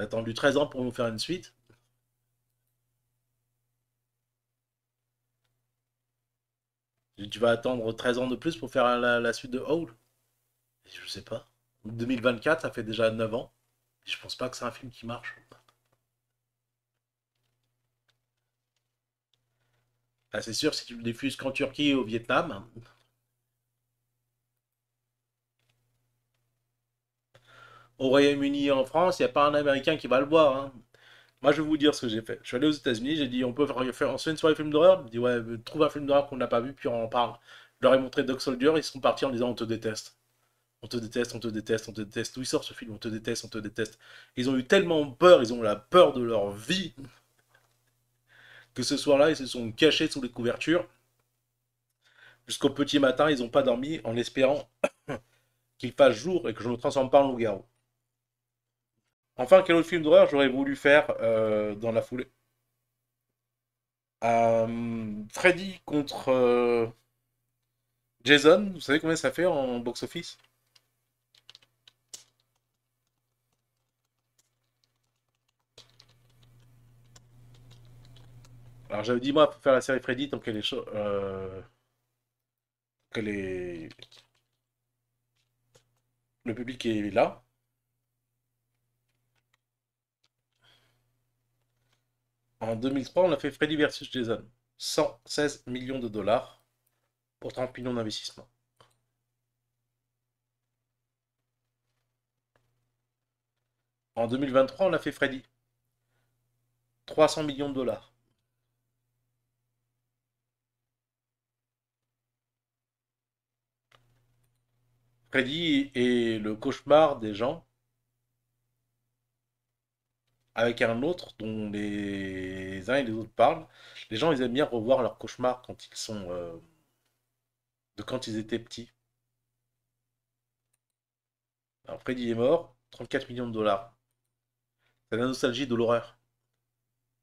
attendu 13 ans pour nous faire une suite? Tu vas attendre 13 ans de plus pour faire la, suite de Hall Je sais pas. 2024, ça fait déjà 9 ans. Je pense pas que c'est un film qui marche. Ah, c'est sûr, si tu le diffuses qu'en Turquie et au Vietnam, Au Royaume-Uni en France, il n'y a pas un Américain qui va le voir. hein. Moi, je vais vous dire ce que j'ai fait. Je suis allé aux États-Unis, j'ai dit on peut faire, on se fait une soirée film d'horreur. Dit ouais, trouve un film d'horreur qu'on n'a pas vu, puis on en parle. Je leur ai montré Dog Soldier, ils sont partis en disant on te déteste. On te déteste, on te déteste, on te déteste. D'où il sort ce film On te déteste, on te déteste. Ils ont eu tellement peur, ils ont eu la peur de leur vie, que ce soir-là, ils se sont cachés sous les couvertures. Jusqu'au petit matin, ils n'ont pas dormi en espérant qu'il fasse jour et que je ne me transforme pas en loup-garou. Enfin, quel autre film d'horreur j'aurais voulu faire euh, dans la foulée? Euh, Freddy contre euh, Jason, vous savez combien ça fait en box-office? Alors j'avais dit moi pour faire la série Freddy tant qu'elle est euh, qu'elle est le public est là. En 2003, on a fait Freddy vs Jason. 116 millions de dollars pour 30 millions d'investissement. En 2023, on a fait Freddy. 300 millions de dollars. Freddy est le cauchemar des gens avec un autre dont les uns et les autres parlent. Les gens, ils aiment bien revoir leurs cauchemars quand ils sont euh, de quand ils étaient petits. Alors Freddy est mort, 34 millions de dollars. C'est la nostalgie de l'horreur.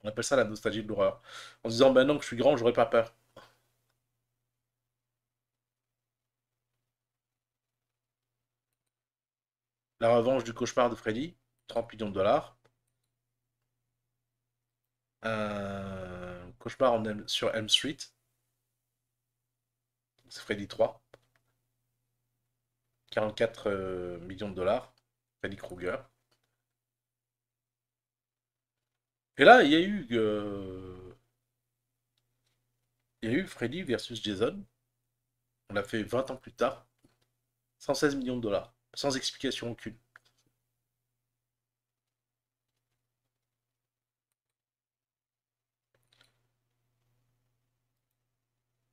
On appelle ça la nostalgie de l'horreur. En se disant, non, que je suis grand, j'aurais pas peur. La revanche du cauchemar de Freddy, 30 millions de dollars. Un cauchemar en Elm- sur Elm Street. C'est Freddy 3. 44 euh, millions de dollars. Freddy Krueger. Et là, il y a eu. euh, Il y a eu Freddy versus Jason. On l'a fait 20 ans plus tard. 116 millions de dollars. Sans explication aucune.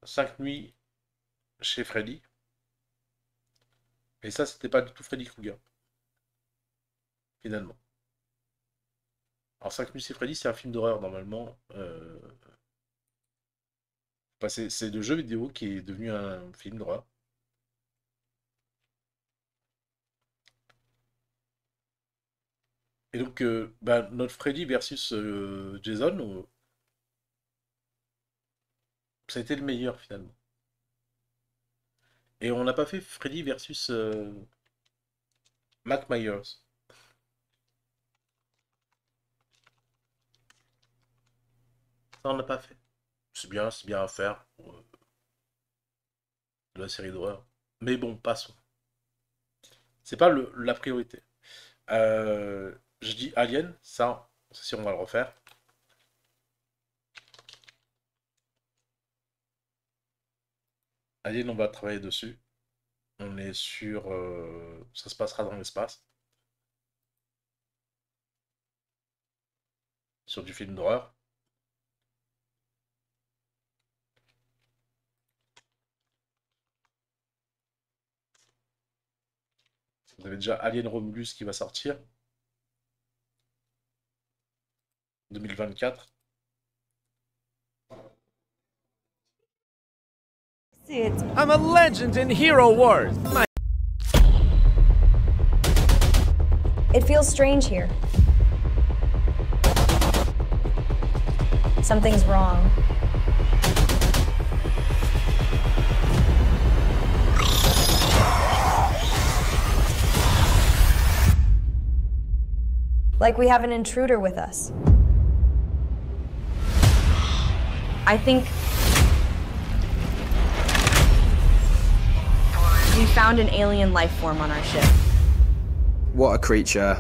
Cinq nuits chez Freddy. Et ça, c'était pas du tout Freddy Krueger. Finalement. Alors, 5 nuits chez Freddy, c'est un film d'horreur normalement. Euh, enfin, c'est le jeu vidéo qui est devenu un film d'horreur. Et donc, euh, bah, notre Freddy versus euh, Jason, ça a été le meilleur finalement. Et on n'a pas fait Freddy versus euh, Mac Myers. Ça, on n'a pas fait. C'est bien, c'est bien à faire pour, euh, la série d'horreur. Mais bon, passons. C'est pas la priorité. Euh, je dis Alien, ça, c'est sûr, on va le refaire. Alien, on va travailler dessus. On est sur. euh, ça se passera dans l'espace. Sur du film d'horreur. Vous avez déjà Alien Romulus qui va sortir. 2024. I'm a legend in Hero Wars. My It feels strange here. Something's wrong. Like we have an intruder with us. I think we found an alien life form on our ship. What a creature.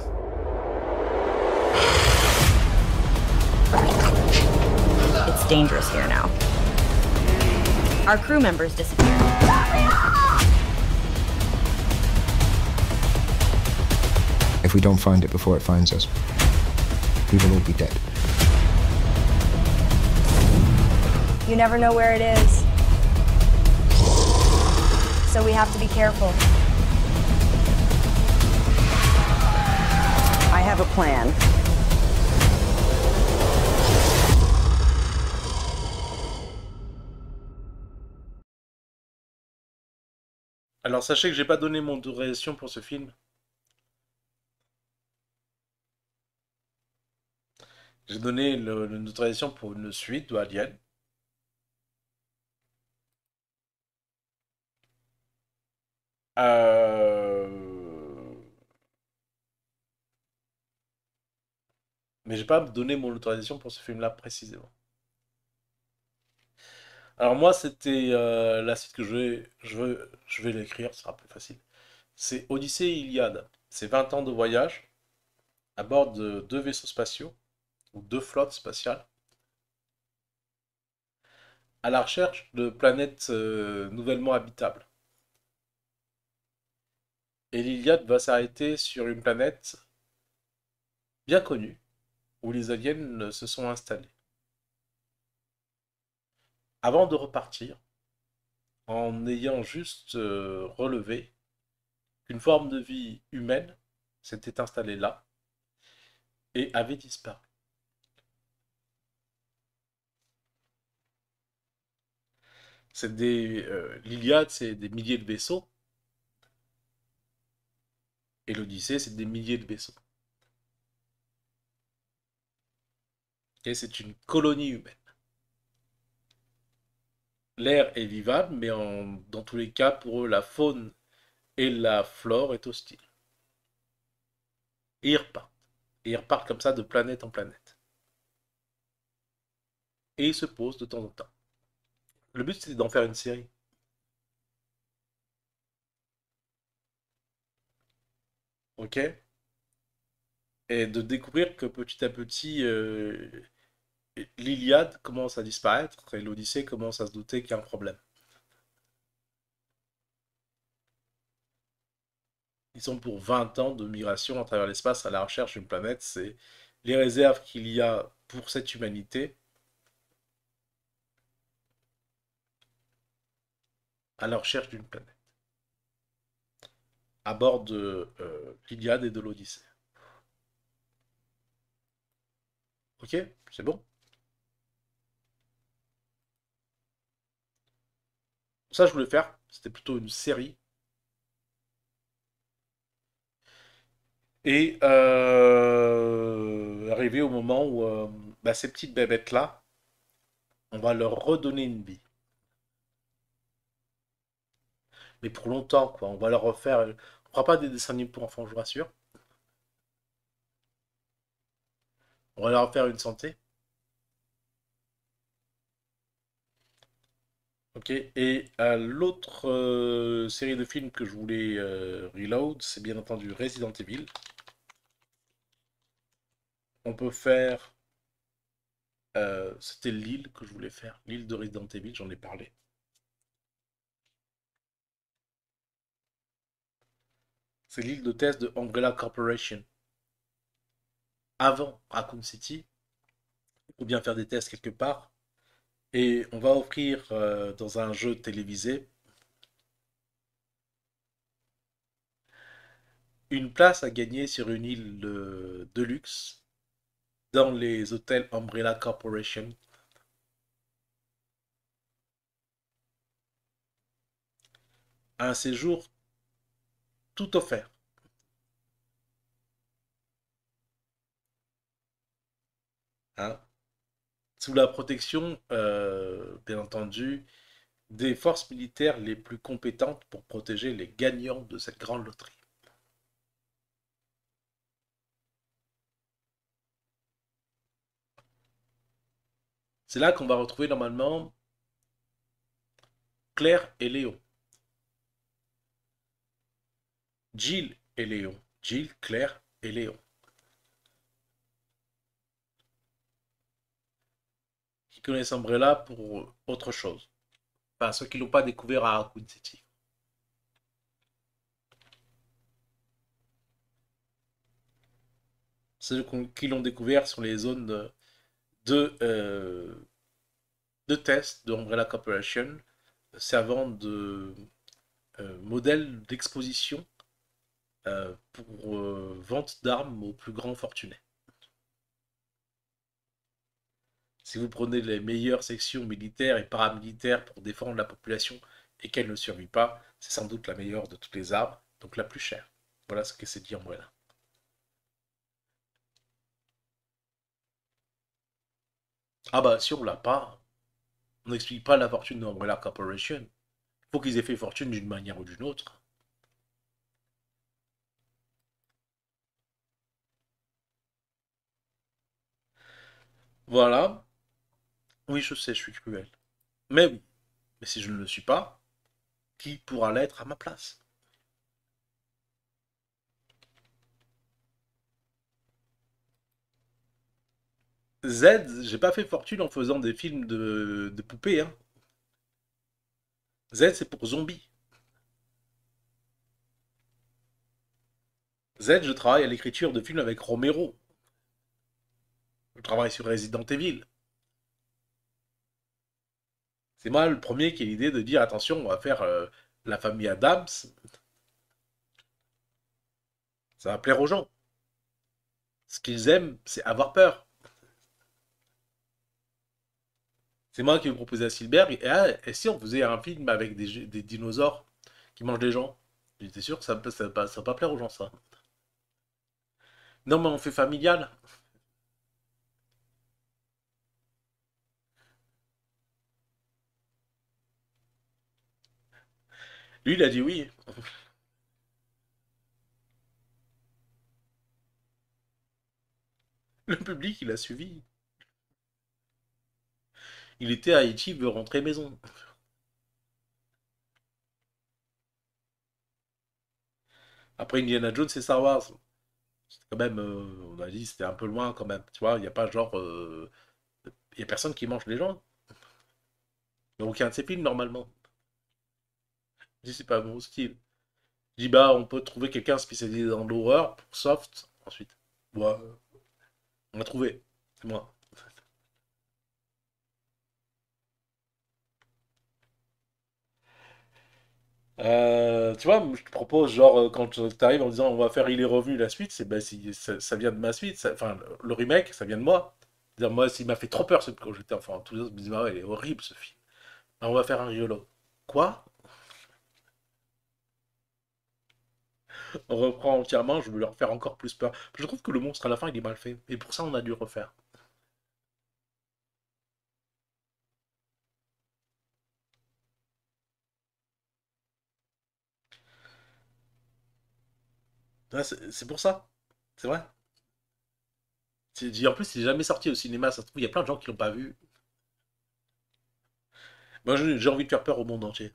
It's dangerous here now. Our crew members disappeared. If we don't find it before it finds us, we will all be dead. You never know where it is. So we have to be careful. I have a plan. Alors sachez que j'ai pas donné mon autorisation pour ce film. J'ai donné le, le- pour une suite de Alien. Euh... Mais j'ai pas donné mon autorisation pour ce film-là précisément. Alors moi, c'était euh, la suite que je vais, je veux, je vais l'écrire, ce sera plus facile. C'est Odyssée et Iliade. C'est 20 ans de voyage à bord de deux vaisseaux spatiaux, ou deux flottes spatiales, à la recherche de planètes euh, nouvellement habitables. Et l'Iliade va s'arrêter sur une planète bien connue, où les aliens se sont installés. Avant de repartir, en ayant juste euh, relevé qu'une forme de vie humaine s'était installée là et avait disparu. C'est des euh, l'Iliade, c'est des milliers de vaisseaux, et l'Odyssée, c'est des milliers de vaisseaux. Et c'est une colonie humaine. L'air est vivable, mais dans tous les cas, pour eux, la faune et la flore est hostile. Et ils repartent. Et ils repartent comme ça de planète en planète. Et ils se posent de temps en temps. Le but, c'était d'en faire une série. Ok? Et de découvrir que petit à petit, euh, l'Iliade commence à disparaître et l'Odyssée commence à se douter qu'il y a un problème. Ils sont pour 20 ans de migration à travers l'espace à la recherche d'une planète. C'est les réserves qu'il y a pour cette humanité à la recherche d'une planète. À bord de euh, l'Iliade et de l'Odyssée. Ok? C'est bon? Ça, je voulais faire. C'était plutôt une série. Et euh, arrivé au moment où euh, bah, ces petites bébêtes-là, on va leur redonner une vie. Mais pour longtemps, quoi. On va leur refaire. Pas des dessins animés pour enfants, je vous rassure. On va leur faire une santé. Ok, et euh, l'autre euh, série de films que je voulais euh, reload, c'est bien entendu Resident Evil. On peut faire... euh, C'était l'île que je voulais faire, l'île de Resident Evil, j'en ai parlé. C'est l'île de test de Umbrella Corporation. Avant Raccoon City, il faut bien faire des tests quelque part. Et on va offrir euh, dans un jeu télévisé une place à gagner sur une île de, de luxe dans les hôtels Umbrella Corporation. Un séjour tout offert. Hein? Sous la protection, euh, bien entendu, des forces militaires les plus compétentes pour protéger les gagnants de cette grande loterie. C'est là qu'on va retrouver normalement Claire et Léon. Jill et Léon. Jill, Claire et Léon. Qui connaissent Umbrella pour autre chose. Enfin, ceux qui l'ont pas découvert à Raccoon City. Ceux qui l'ont découvert sur les zones de, de, euh, test de Umbrella Corporation servant de euh, modèle d'exposition euh, pour euh, vente d'armes aux plus grands fortunés. Si vous prenez les meilleures sections militaires et paramilitaires pour défendre la population et qu'elle ne survit pas, c'est sans doute la meilleure de toutes les armes, donc la plus chère. Voilà ce que c'est dit en. Ah bah si on l'a pas, on n'explique pas la fortune de Umbrella Corporation. Il faut qu'ils aient fait fortune d'une manière ou d'une autre. Voilà. Oui, je sais, je suis cruel. Mais oui. Mais si je ne le suis pas, qui pourra l'être à ma place? Z, j'ai pas fait fortune en faisant des films de, poupées. Hein. Z, c'est pour zombies. Z, je travaille à l'écriture de films avec Romero. Je travaille sur Resident Evil. C'est moi le premier qui a l'idée de dire attention, on va faire euh, la famille Adams. Ça va plaire aux gens. Ce qu'ils aiment, c'est avoir peur. C'est moi qui ai proposé à Silberg. Et, ah, si on faisait un film avec des, dinosaures qui mangent des gens? J'étais sûr que ça ne va pas plaire aux gens, ça. Non, mais on fait familial. Lui, il a dit oui. Le public, il a suivi. Il était à Haïti, il veut rentrer maison. Après Indiana Jones et Star Wars. Quand même, euh, on a dit, c'était un peu loin quand même. Tu vois, il n'y a pas genre. euh, Il n'y a personne qui mange les gens. Dans aucun de ces films, normalement. Je dis, c'est pas mon style. Je dis, bah, on peut trouver quelqu'un spécialisé dans l'horreur pour soft. Ensuite, on a trouvé. C'est moi. Euh, tu vois, je te propose, genre, euh, quand tu arrives en disant on va faire Il est revenu la suite, c'est ben, si, ça, vient de ma suite, enfin, le remake, ça vient de moi. C'est-à-dire, moi, s'il m'a fait trop peur quand j'étais enfant, tous les autres me disent, ah ouais, il est horrible ce film. Ah, on va faire un rigolo. Quoi? Reprend entièrement, je veux leur faire encore plus peur. Je trouve que le monstre à la fin, il est mal fait. Et pour ça, on a dû refaire. C'est c'est pour ça. C'est vrai. C'est- En plus, il est jamais sorti au cinéma. Ça se trouve, il y a plein de gens qui l'ont pas vu. Moi, j'ai envie de faire peur au monde entier.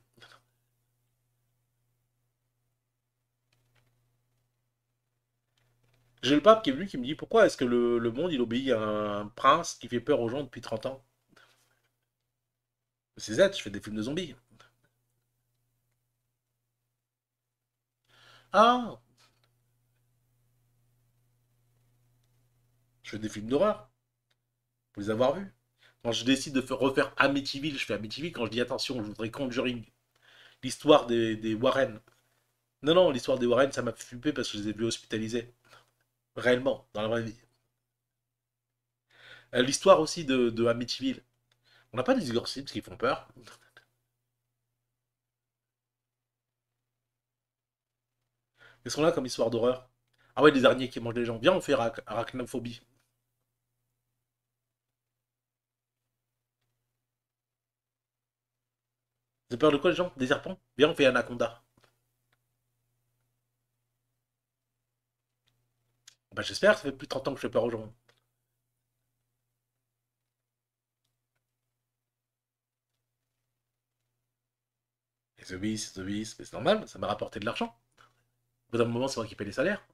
J'ai le pape qui est venu qui me dit pourquoi est-ce que le, le monde il obéit à un prince qui fait peur aux gens depuis 30 ans? C'est Z, je fais des films de zombies. Ah, je fais des films d'horreur. Faut les avoir vus. Quand je décide de faire- refaire Amityville, je fais Amityville. Quand je dis attention, je voudrais Conjuring. L'histoire des, Warren. Non, non, l'histoire des Warren, ça m'a flipper parce que je les ai vus hospitalisés. Réellement, dans la vraie vie. Euh, L'histoire aussi de, de Amityville. On n'a pas des exorcismes qui font peur. Qu'est-ce qu'on a comme histoire d'horreur? Ah ouais, des araignées qui mangent les gens. Viens, on fait arac- arachnophobie. Vous avez peur de quoi les gens? Des serpents? Viens, on fait Anaconda. Bah j'espère, ça fait plus de 30 ans que je fais peur aux gens. Les zombies, les zombies, mais c'est normal, ça m'a rapporté de l'argent. Au bout d'un moment, c'est moi qui paye les salaires.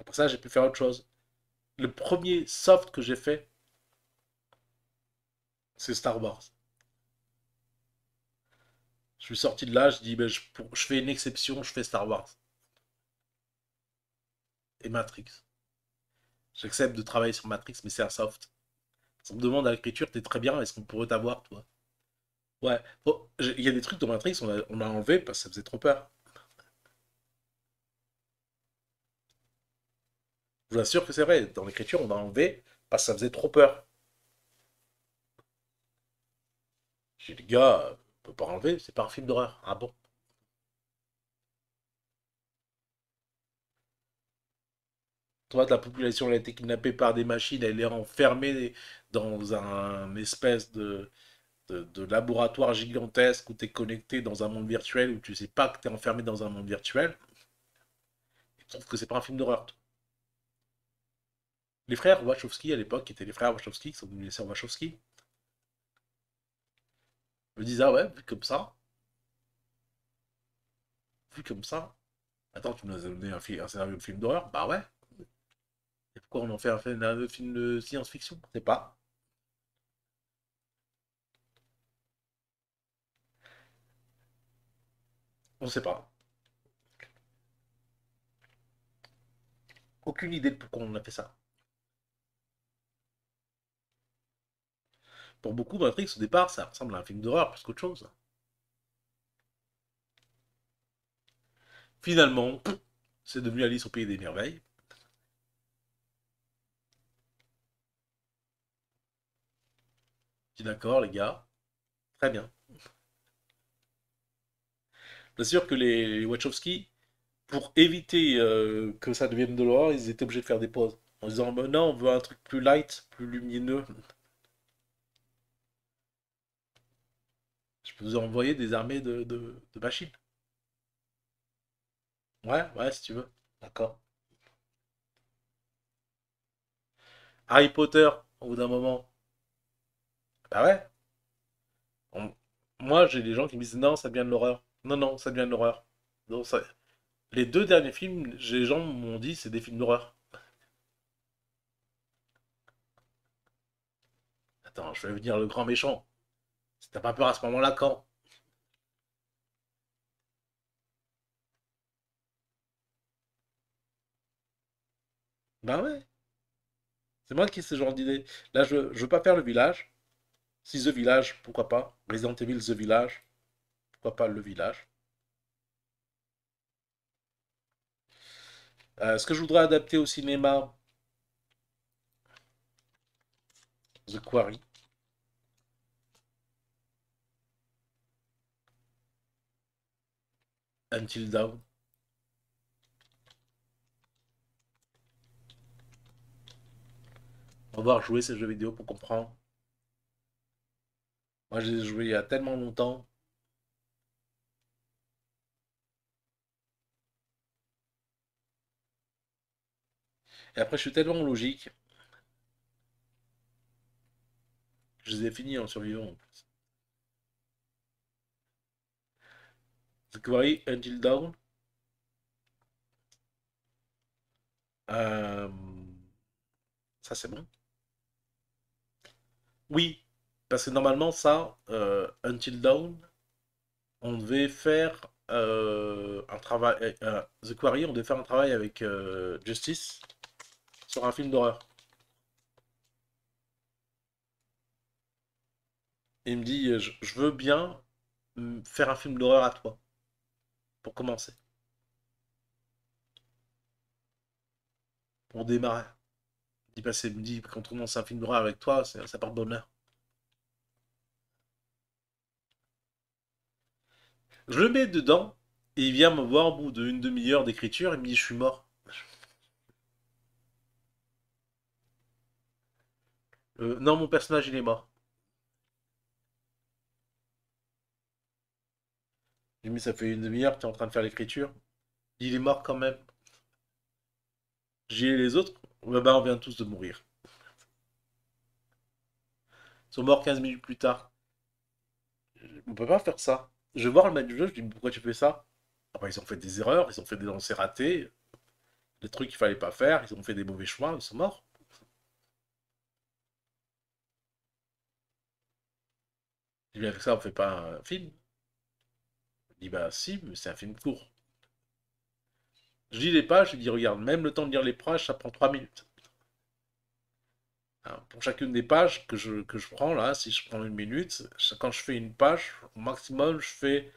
Après ça, j'ai pu faire autre chose. le premier soft que j'ai fait, c'est Star Wars. Je suis sorti de là, je dis, ben, je, fais une exception, je fais Star Wars. Et Matrix. J'accepte de travailler sur Matrix, mais c'est un soft. Si on me demande à l'écriture, t'es très bien, est-ce qu'on pourrait t'avoir, toi? Ouais. Il y a des trucs dans Matrix, on a, enlevé parce que ça faisait trop peur. Je vous assure que c'est vrai, dans l'écriture, on a enlevé parce que ça faisait trop peur. J'ai les gars, peut pas enlever, c'est pas un film d'horreur. Ah bon? Toi, la population elle a été kidnappée par des machines, elle est enfermée dans un espèce de, laboratoire gigantesque où tu es connecté dans un monde virtuel où tu sais pas que tu es enfermé dans un monde virtuel. Trouve que c'est pas un film d'horreur. Les frères Wachowski à l'époque, qui étaient les frères Wachowski, qui sont devenus les sœurs Wachowski, me disaient Ah ouais, vu comme ça, vu comme ça, attends, tu nous as donné un, un scénario de film d'horreur Bah ouais. Et pourquoi on en fait un, film de science-fiction? C'est pas. On sait pas. Aucune idée de pourquoi on a fait ça. Pour beaucoup, Matrix, au départ, ça ressemble à un film d'horreur plus qu'autre chose. Finalement, c'est devenu Alice au Pays des Merveilles. D'accord, les gars. Très bien. Bien sûr que les, Wachowski, pour éviter euh, que ça devienne de l'horreur, ils étaient obligés de faire des pauses. En disant, non, on veut un truc plus light, plus lumineux. Vous envoyer des armées de, de, machines. Ouais, ouais, si tu veux. D'accord. Harry Potter, au bout d'un moment. Bah ouais. Moi, j'ai des gens qui me disent non, ça devient de l'horreur. Non, non, ça devient de l'horreur. Les deux derniers films, les gens m'ont dit c'est des films d'horreur. Attends, je vais venir le grand méchant. Si t'as pas peur à ce moment-là, quand? Ben ouais. C'est moi qui ai ce genre d'idée. Là, je, je veux pas faire le village. Si The Village, pourquoi pas? Resident Evil The Village, pourquoi pas le village? Euh, ce que je voudrais adapter au cinéma, The Quarry. Until Dawn. On va jouer ces jeux vidéo pour comprendre. Moi, j'ai joué il y a tellement longtemps. Et après, je suis tellement logique. Je les ai finis en survivant Quarry Until Dawn. Euh, ça, c'est bon. Oui, parce que normalement, ça, euh, Until Dawn, on devait faire euh, un travail. The Quarry, on devait faire un travail avec Justice sur un film d'horreur. Il me dit, je, veux bien faire un film d'horreur à toi. Commencer. Pour démarrer. Il me dit, quand on commence un film d'horreur avec toi, ça porte bonheur. Je le mets dedans, et il vient me voir au bout d'une demi-heure d'écriture, il me dit, je suis mort. Euh, non, mon personnage, il est mort. Ça fait une demi-heure, tu es en train de faire l'écriture. Il est mort quand même. J'ai les autres, bah, bah, on vient tous de mourir. Ils sont morts 15 minutes plus tard. On peut pas faire ça. Je vois le match du jeu, je dis pourquoi tu fais ça? Ah bah, ils ont fait des erreurs, ils ont fait des lancers ratés, des trucs qu'il fallait pas faire, ils ont fait des mauvais choix, ils sont morts. Et bien avec ça, on fait pas un film. Il dit, bah si, mais c'est un film court. Je lis les pages, je dis, regarde, même le temps de lire les pages, ça prend 3 minutes. Pour chacune des pages que je, que je prends, là, si je prends une minute, quand je fais une page, au maximum, je fais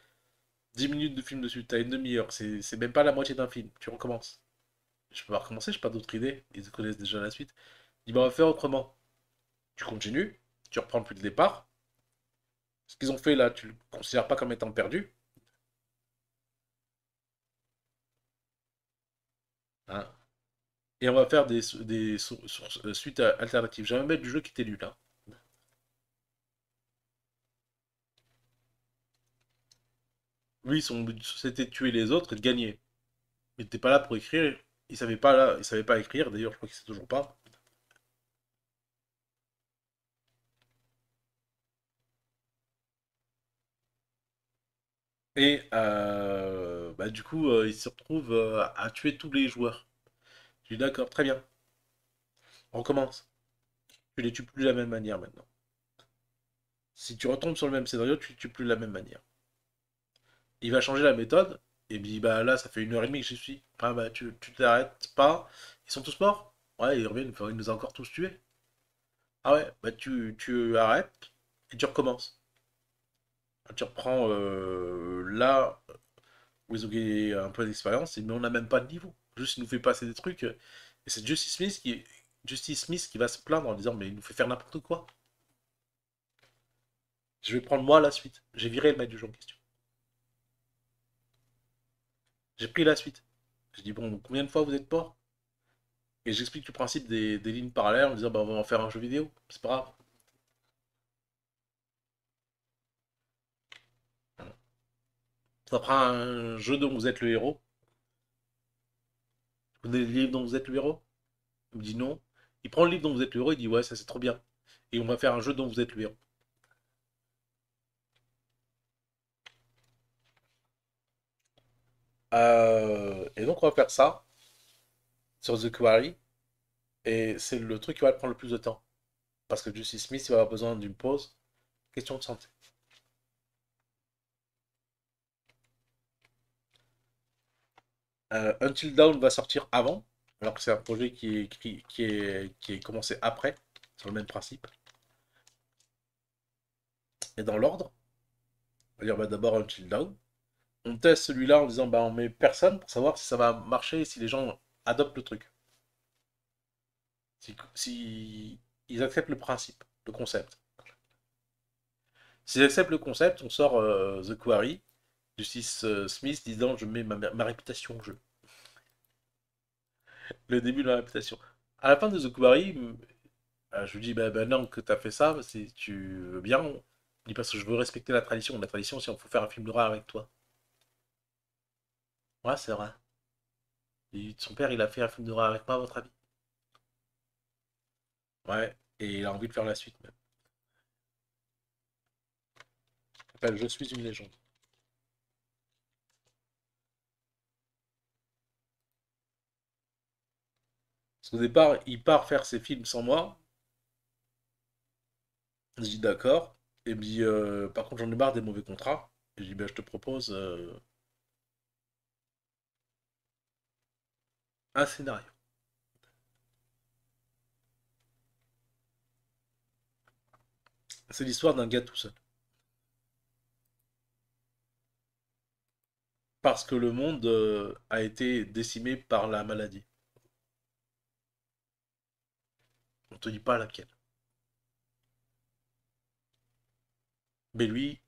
10 minutes de film dessus. T'as une demi-heure, c'est même pas la moitié d'un film. Tu recommences. Je peux pas recommencer, j'ai pas d'autre idée. Ils connaissent déjà la suite. Il dit, bah, on va faire autrement. Tu continues, tu reprends depuis le départ. Ce qu'ils ont fait là, tu le considères pas comme étant perdu. Hein et on va faire des, des euh, suites alternatives. J'ai même mettre du jeu qui était nul. Hein. Lui, son but, c'était de tuer les autres et de gagner. Il n'était pas là pour écrire. Il savait pas là, il savait pas écrire. D'ailleurs, je crois qu'il sait toujours pas. Et euh, bah, du coup, euh, il se retrouve euh, à tuer tous les joueurs. Je dis d'accord, très bien. On recommence. Tu les tues plus de la même manière maintenant. Si tu retombes sur le même scénario, tu les tues plus de la même manière. Il va changer la méthode. Et puis bah là, ça fait une heure et demie que j'y suis. bah, tu t'arrêtes pas. Ils sont tous morts Ouais, ils reviennent, il nous a encore tous tués. Ah ouais, bah tu, tu arrêtes et tu recommences tu reprends euh, là où ils ont un peu d'expérience, mais on n'a même pas de niveau. Juste, il nous fait passer des trucs. Et c'est Justice Smith qui, Justice Smith qui va se plaindre en disant Mais il nous fait faire n'importe quoi. Je vais prendre moi la suite. J'ai viré le maître du jeu en question. J'ai pris la suite. J'ai dit Bon, combien de fois vous êtes mort? Et j'explique le principe des, des, lignes parallèles en disant bah, On va en faire un jeu vidéo. C'est pas grave. Ça prend un jeu dont vous êtes le héros? Vous avez le livre dont vous êtes le héros? Il me dit non. Il prend le livre dont vous êtes le héros, il dit ouais, ça c'est trop bien. Et on va faire un jeu dont vous êtes le héros. Euh, et donc on va faire ça sur The Quarry. Et c'est le truc qui va prendre le plus de temps. Parce que Justice Smith il va avoir besoin d'une pause. Question de santé. Euh, Until Dawn va sortir avant, alors que c'est un projet qui est, qui, est, qui est commencé après, sur le même principe. Et dans l'ordre, on va dire bah, d'abord Until Dawn. On teste celui-là en disant bah, on met personne pour savoir si ça va marcher si les gens adoptent le truc. Si, ils acceptent le principe, le concept. S'ils acceptent le concept, on sort euh, The Quarry, Justice euh, Smith disant je mets ma, réputation en jeu. Le début de la réputation. À la fin de The Quarry, euh, je lui dis bah, maintenant que tu as fait ça, si tu veux bien, dit parce que je veux respecter la tradition. La tradition, si on faut faire un film d'horreur avec toi. Ouais, c'est vrai. son père, il a fait un film d'horreur avec moi, à votre avis? Ouais, et il a envie de faire la suite même. Je suis une légende. Au départ, il part faire ses films sans moi. Je dis d'accord. Et puis, euh, par contre, j'en ai marre des mauvais contrats. Et je dis, ben, je te propose euh, un scénario. C'est l'histoire d'un gars tout seul. Parce que le monde euh, a été décimé par la maladie. On te dit pas laquelle. Mais lui,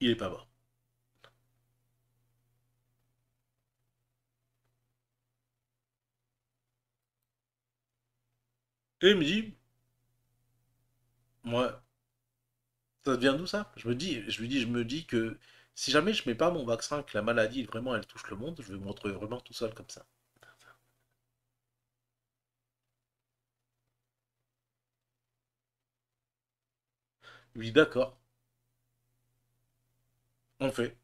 il est pas mort. Et il me dit, moi, ça vient d'où ça? Je me dis, je lui dis, je me dis que si jamais je mets pas mon vaccin, que la maladie vraiment elle touche le monde, je vais me retrouver vraiment tout seul comme ça. Oui, d'accord. On fait.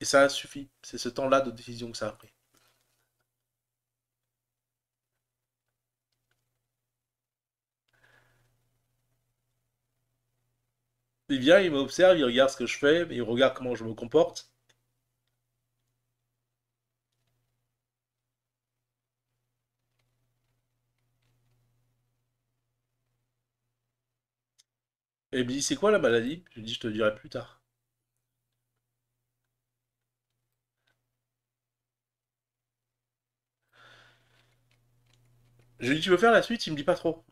Et ça a suffi. C'est ce temps-là de décision que ça a pris. Il vient, il m'observe, il regarde ce que je fais, il regarde comment je me comporte. Et il me dit, c'est quoi la maladie? Je lui dis, je te dirai plus tard. Je lui dis, tu veux faire la suite? Il me dit pas trop.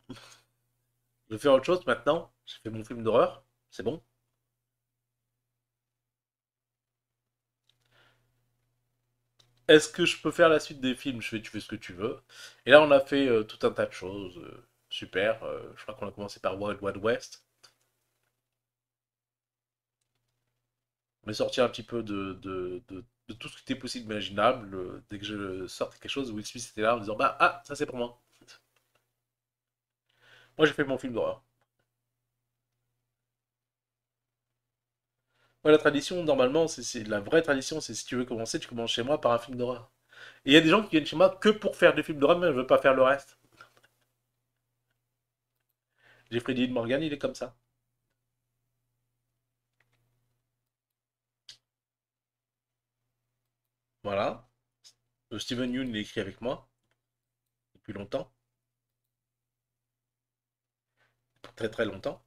Je veux faire autre chose maintenant. J'ai fait mon film d'horreur. C'est bon. Est-ce que je peux faire la suite des films? Je fais, tu fais ce que tu veux. Et là, on a fait euh, tout un tas de choses. euh, super. Euh, je crois qu'on a commencé par Wild Wild West. On est sorti un petit peu de, tout ce qui était possible imaginable. Euh, Dès que je sortais quelque chose, Will Smith était là en disant, bah, ah, ça c'est pour moi. Moi, j'ai fait mon film d'horreur. Moi, la tradition, normalement, c'est la vraie tradition, c'est si tu veux commencer, tu commences chez moi par un film d'horreur. Et il y a des gens qui viennent chez moi que pour faire des films d'horreur, mais je veux pas faire le reste. Jeffrey Dean Morgan, il est comme ça. Voilà. Euh, Steven Yeun, il écrit avec moi depuis longtemps, très très longtemps.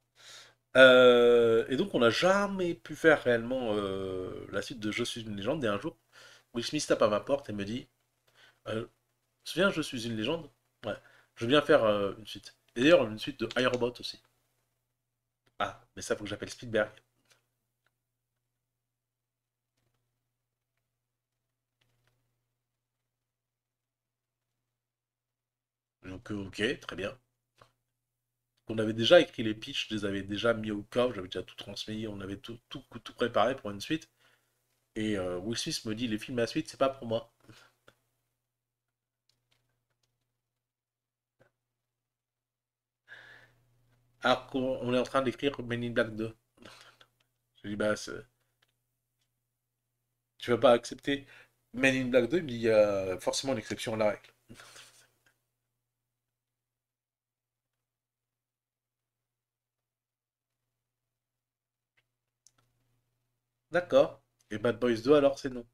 Euh, et donc, on n'a jamais pu faire réellement euh, la suite de Je suis une légende. Et un jour, Will Smith tape à ma porte et me dit euh, Je suis une légende? Ouais, je bien faire une suite. D'ailleurs, une suite de iRobot aussi. Ah, mais ça, faut que j'appelle Spielberg. Euh, ok, très bien. On avait déjà écrit les pitchs, je les avais déjà mis au cas, j'avais déjà tout transmis, on avait tout, tout, tout préparé pour une suite. Et euh, Will Smith me dit les films à suite, c'est pas pour moi. Alors qu'on on est en train d'écrire Men in Black 2. Je lui dis, bah, tu vas pas accepter Men in Black 2? Il me dit, il y a forcément une exception à la règle. D'accord. Et Bad Boys 2, alors c'est non.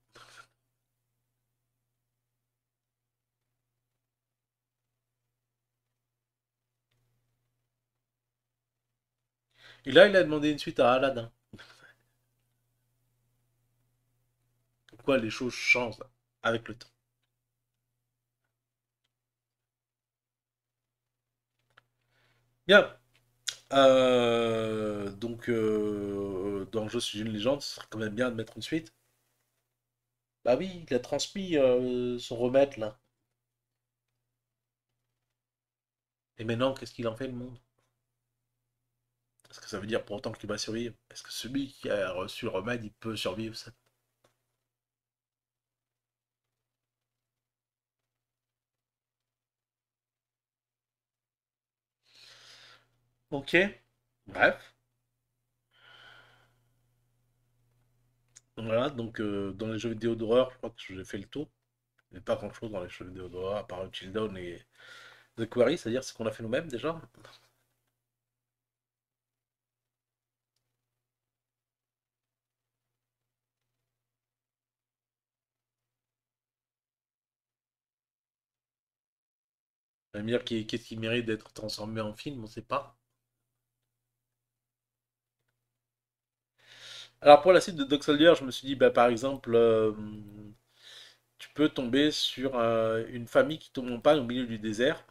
Et là, il a demandé une suite à Aladdin. Pourquoi les choses changent avec le temps? Bien. Euh, donc, euh, dans Je suis une légende, ce serait quand même bien de mettre une suite. Bah oui, il a transmis euh, son remède là. Et maintenant, qu'est-ce qu'il en fait le monde? Est-ce que ça veut dire pour autant qu'il va survivre? Est-ce que celui qui a reçu le remède, il peut survivre? Ok. Bref. Voilà, donc euh, dans les jeux vidéo d'horreur, je crois que j'ai fait le tour. Il n'y a pas grand-chose dans les jeux vidéo d'horreur, à part Until Dawn et The Quarry, c'est-à-dire ce qu'on a fait nous-mêmes déjà. Dire qui- qu'est-ce qui mérite d'être transformé en film, on sait pas. Alors pour la suite de Dog Soldier, je me suis dit, bah, par exemple, euh, tu peux tomber sur euh, une famille qui tombe en panne au milieu du désert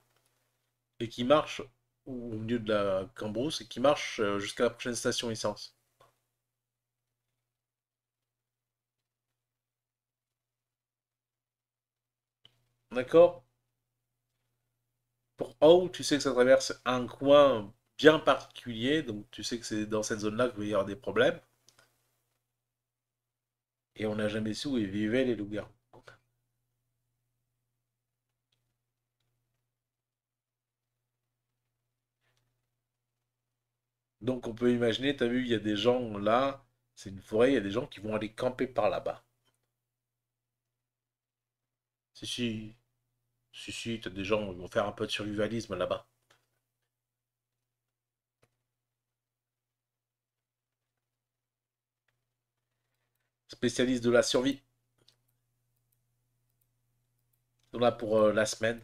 et qui marche ou au milieu de la cambrousse et qui marche euh, jusqu'à la prochaine station essence. D'accord? Pour How, tu sais que ça traverse un coin bien particulier, donc tu sais que c'est dans cette zone-là qu'il va y avoir des problèmes. Et on n'a jamais su où vivaient les loups-garous. Donc on peut imaginer, t'as vu, il y a des gens là, c'est une forêt, il y a des gens qui vont aller camper par là-bas. Si, si, si, si, t'as des gens qui vont faire un peu de survivalisme là-bas. Spécialiste de la survie. On là pour euh, la semaine.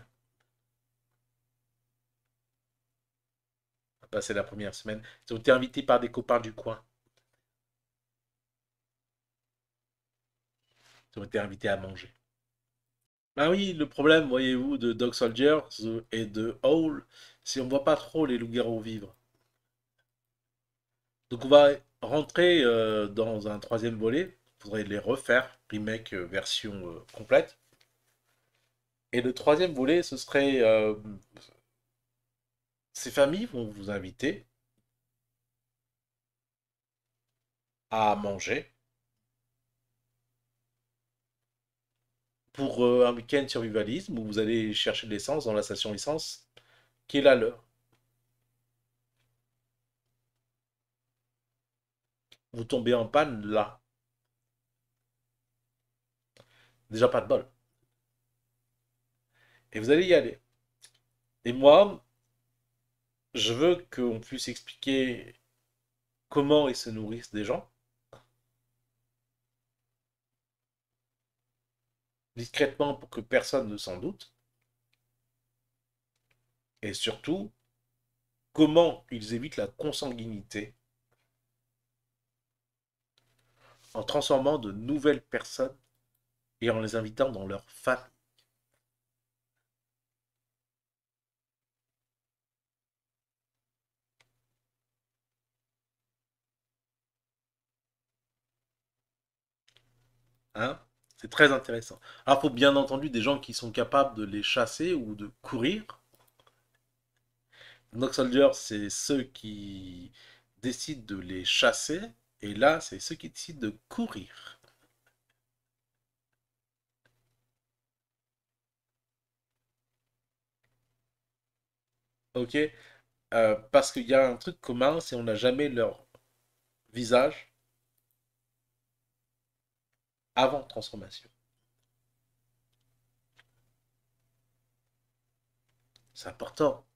On va passer la première semaine. Ils ont été invités par des copains du coin. Ils ont été invités à manger. Ben oui, le problème, voyez-vous, de Dog Soldiers et de Howl, c'est on voit pas trop les loups-garous vivre. Donc on va rentrer euh, dans un troisième volet. Faudrait les refaire, remake euh, version euh, complète. Et le troisième volet, ce serait... ces familles vont vous inviter à manger pour un week-end survivalisme où vous allez chercher de l'essence dans la station essence qui est la leur. Vous tombez en panne là. Déjà pas de bol. Et vous allez y aller. Et moi, je veux qu'on puisse expliquer comment ils se nourrissent des gens. Discrètement pour que personne ne s'en doute. Et surtout, comment ils évitent la consanguinité en transformant de nouvelles personnes et en les invitant dans leur famille. Hein? C'est très intéressant. Alors, il faut bien entendu des gens qui sont capables de les chasser ou de courir. Nox Soldiers, c'est ceux qui décident de les chasser et là, c'est ceux qui décident de courir. Ok? Euh, Parce qu'il y a un truc commun, c'est on n'a jamais leur visage avant transformation. C'est important.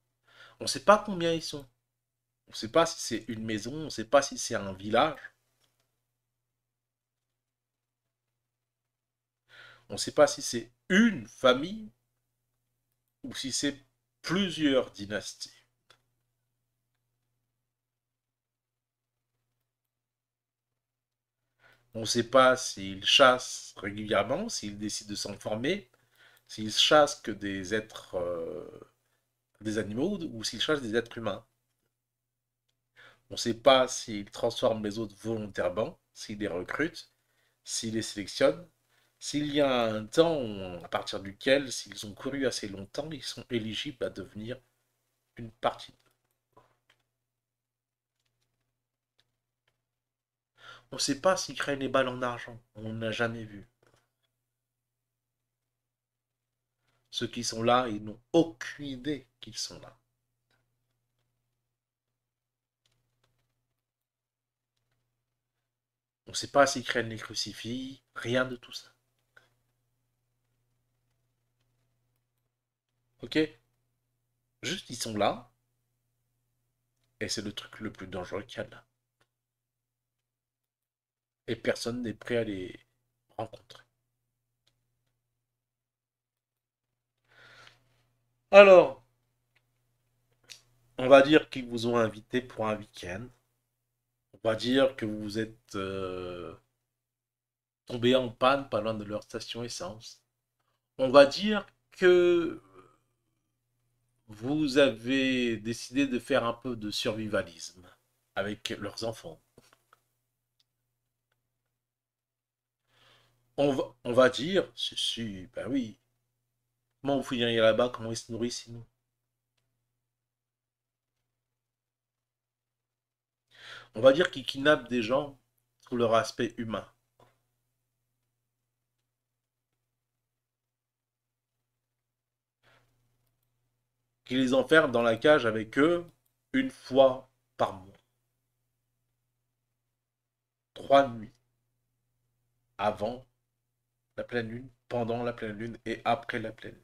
On ne sait pas combien ils sont. On ne sait pas si c'est une maison, on ne sait pas si c'est un village. On ne sait pas si c'est une famille ou si c'est plusieurs dynasties. On ne sait pas s'ils chassent régulièrement, s'ils décident de s'en former, s'ils chassent que des êtres, euh, des animaux ou s'ils chassent des êtres humains. On ne sait pas s'ils transforment les autres volontairement, s'ils les recrutent, s'ils les sélectionnent, s'il y a un temps à partir duquel, s'ils ont couru assez longtemps, ils sont éligibles à devenir une partie On ne sait pas s'ils créent les balles en argent. On n'a jamais vu. Ceux qui sont là, ils n'ont aucune idée qu'ils sont là. On ne sait pas s'ils craignent les crucifix, rien de tout ça. Ok Juste, ils sont là. Et c'est le truc le plus dangereux qu'il y a là. Et personne n'est prêt à les rencontrer. Alors, on va dire qu'ils vous ont invité pour un week-end. On va dire que vous êtes euh, tombé en panne pas loin de leur station essence. On va dire que vous avez décidé de faire un peu de survivalisme avec leurs enfants. On va, on dire, si, si, ben oui. Comment vous fouilleriez là-bas? Comment ils se nourrissent sinon? On va dire qu'ils kidnappent des gens pour leur aspect humain. Qui les enferment dans la cage avec eux une fois par mois. Trois nuits. Avant la pleine lune, pendant la pleine lune et après la pleine lune.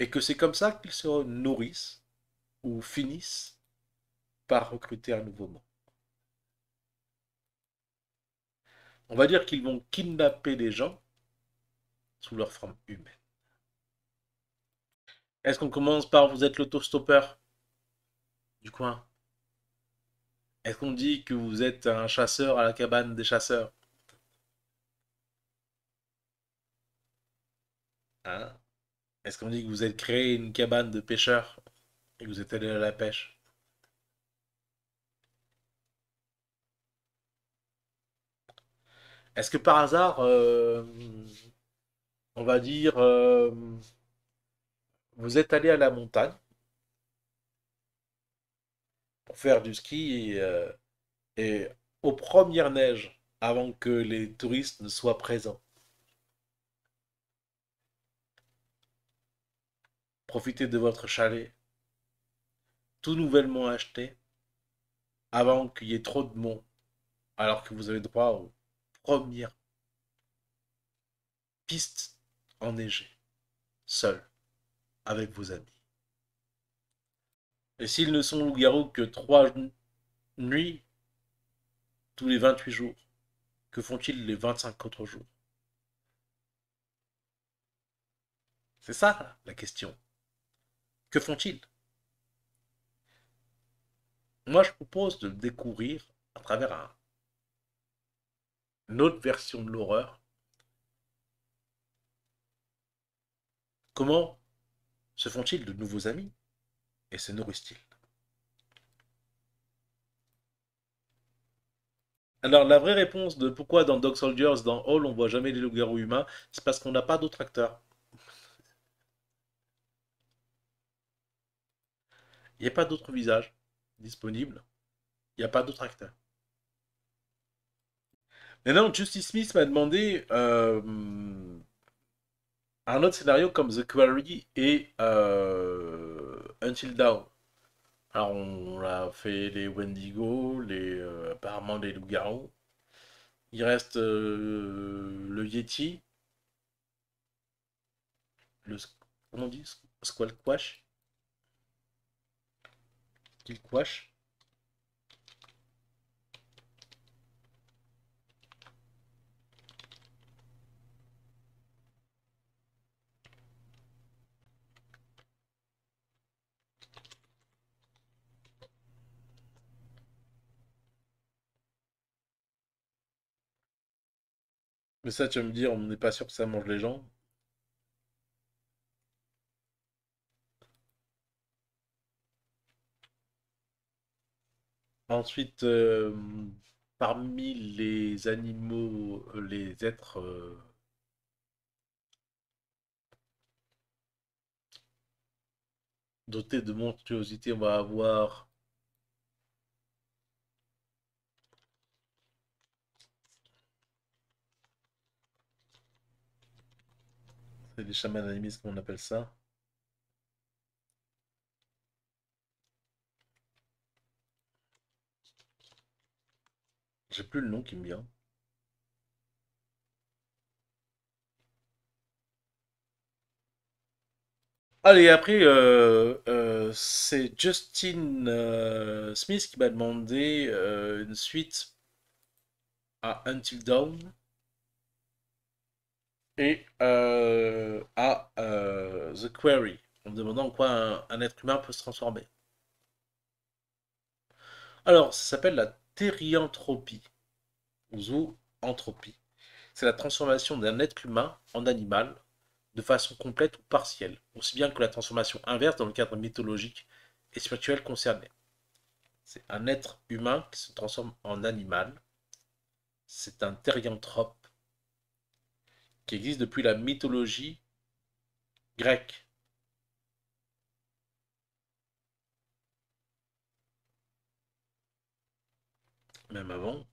Et que c'est comme ça qu'ils se nourrissent ou finissent par recruter un nouveau monde. On va dire qu'ils vont kidnapper des gens sous leur forme humaine. Est-ce qu'on commence par vous êtes l'autostoppeur du coin? Est-ce qu'on dit que vous êtes un chasseur à la cabane des chasseurs? Hein? Est-ce qu'on dit que vous êtes créé une cabane de pêcheurs et que vous êtes allé à la pêche? Est-ce que par hasard, euh, on va dire, euh, vous êtes allé à la montagne pour faire du ski et, euh, et aux premières neiges, avant que les touristes ne soient présents, profitez de votre chalet, tout nouvellement acheté, avant qu'il y ait trop de monde, alors que vous avez droit aux premières pistes enneigées, seul, avec vos amis. Et s'ils ne sont loups-garous que trois nuits tous les 28 jours, que font-ils les 25 autres jours? C'est ça la question. Que font-ils? Moi, je propose de le découvrir à travers un, une autre version de l'horreur. Comment se font-ils de nouveaux amis? Et se nourrissent-ils? Alors, la vraie réponse de pourquoi dans Dog Soldiers, dans Hall, on voit jamais les loups-garous humains, c'est parce qu'on n'a pas d'autres acteurs. Il n'y a pas d'autres visages disponibles. Il n'y a pas d'autres acteurs. Maintenant, Justice Smith m'a demandé euh, un autre scénario comme The Quarry et euh, Until Dawn. Alors, on a fait les Wendigo, les, euh, apparemment les loups-garous. Il reste le Yeti. Le. Comment on dit? Squall Quash Ça, tu vas me dire, on n'est pas sûr que ça mange les gens. Ensuite, euh, parmi les animaux, euh, les êtres euh, dotés de monstruosité, on va avoir Des chamans animistes, comme on appelle ça? J'ai plus le nom qui me vient. Allez, après, euh, euh, c'est Justin euh, Smith qui m'a demandé une suite à Until Dawn et à The Query, en me demandant en quoi un, être humain peut se transformer. Alors, ça s'appelle la thérianthropie, ou zoanthropie. C'est la transformation d'un être humain en animal de façon complète ou partielle, aussi bien que la transformation inverse dans le cadre mythologique et spirituel concerné. C'est un être humain qui se transforme en animal. C'est un thérianthrope qui existe depuis la mythologie grecque. Même avant,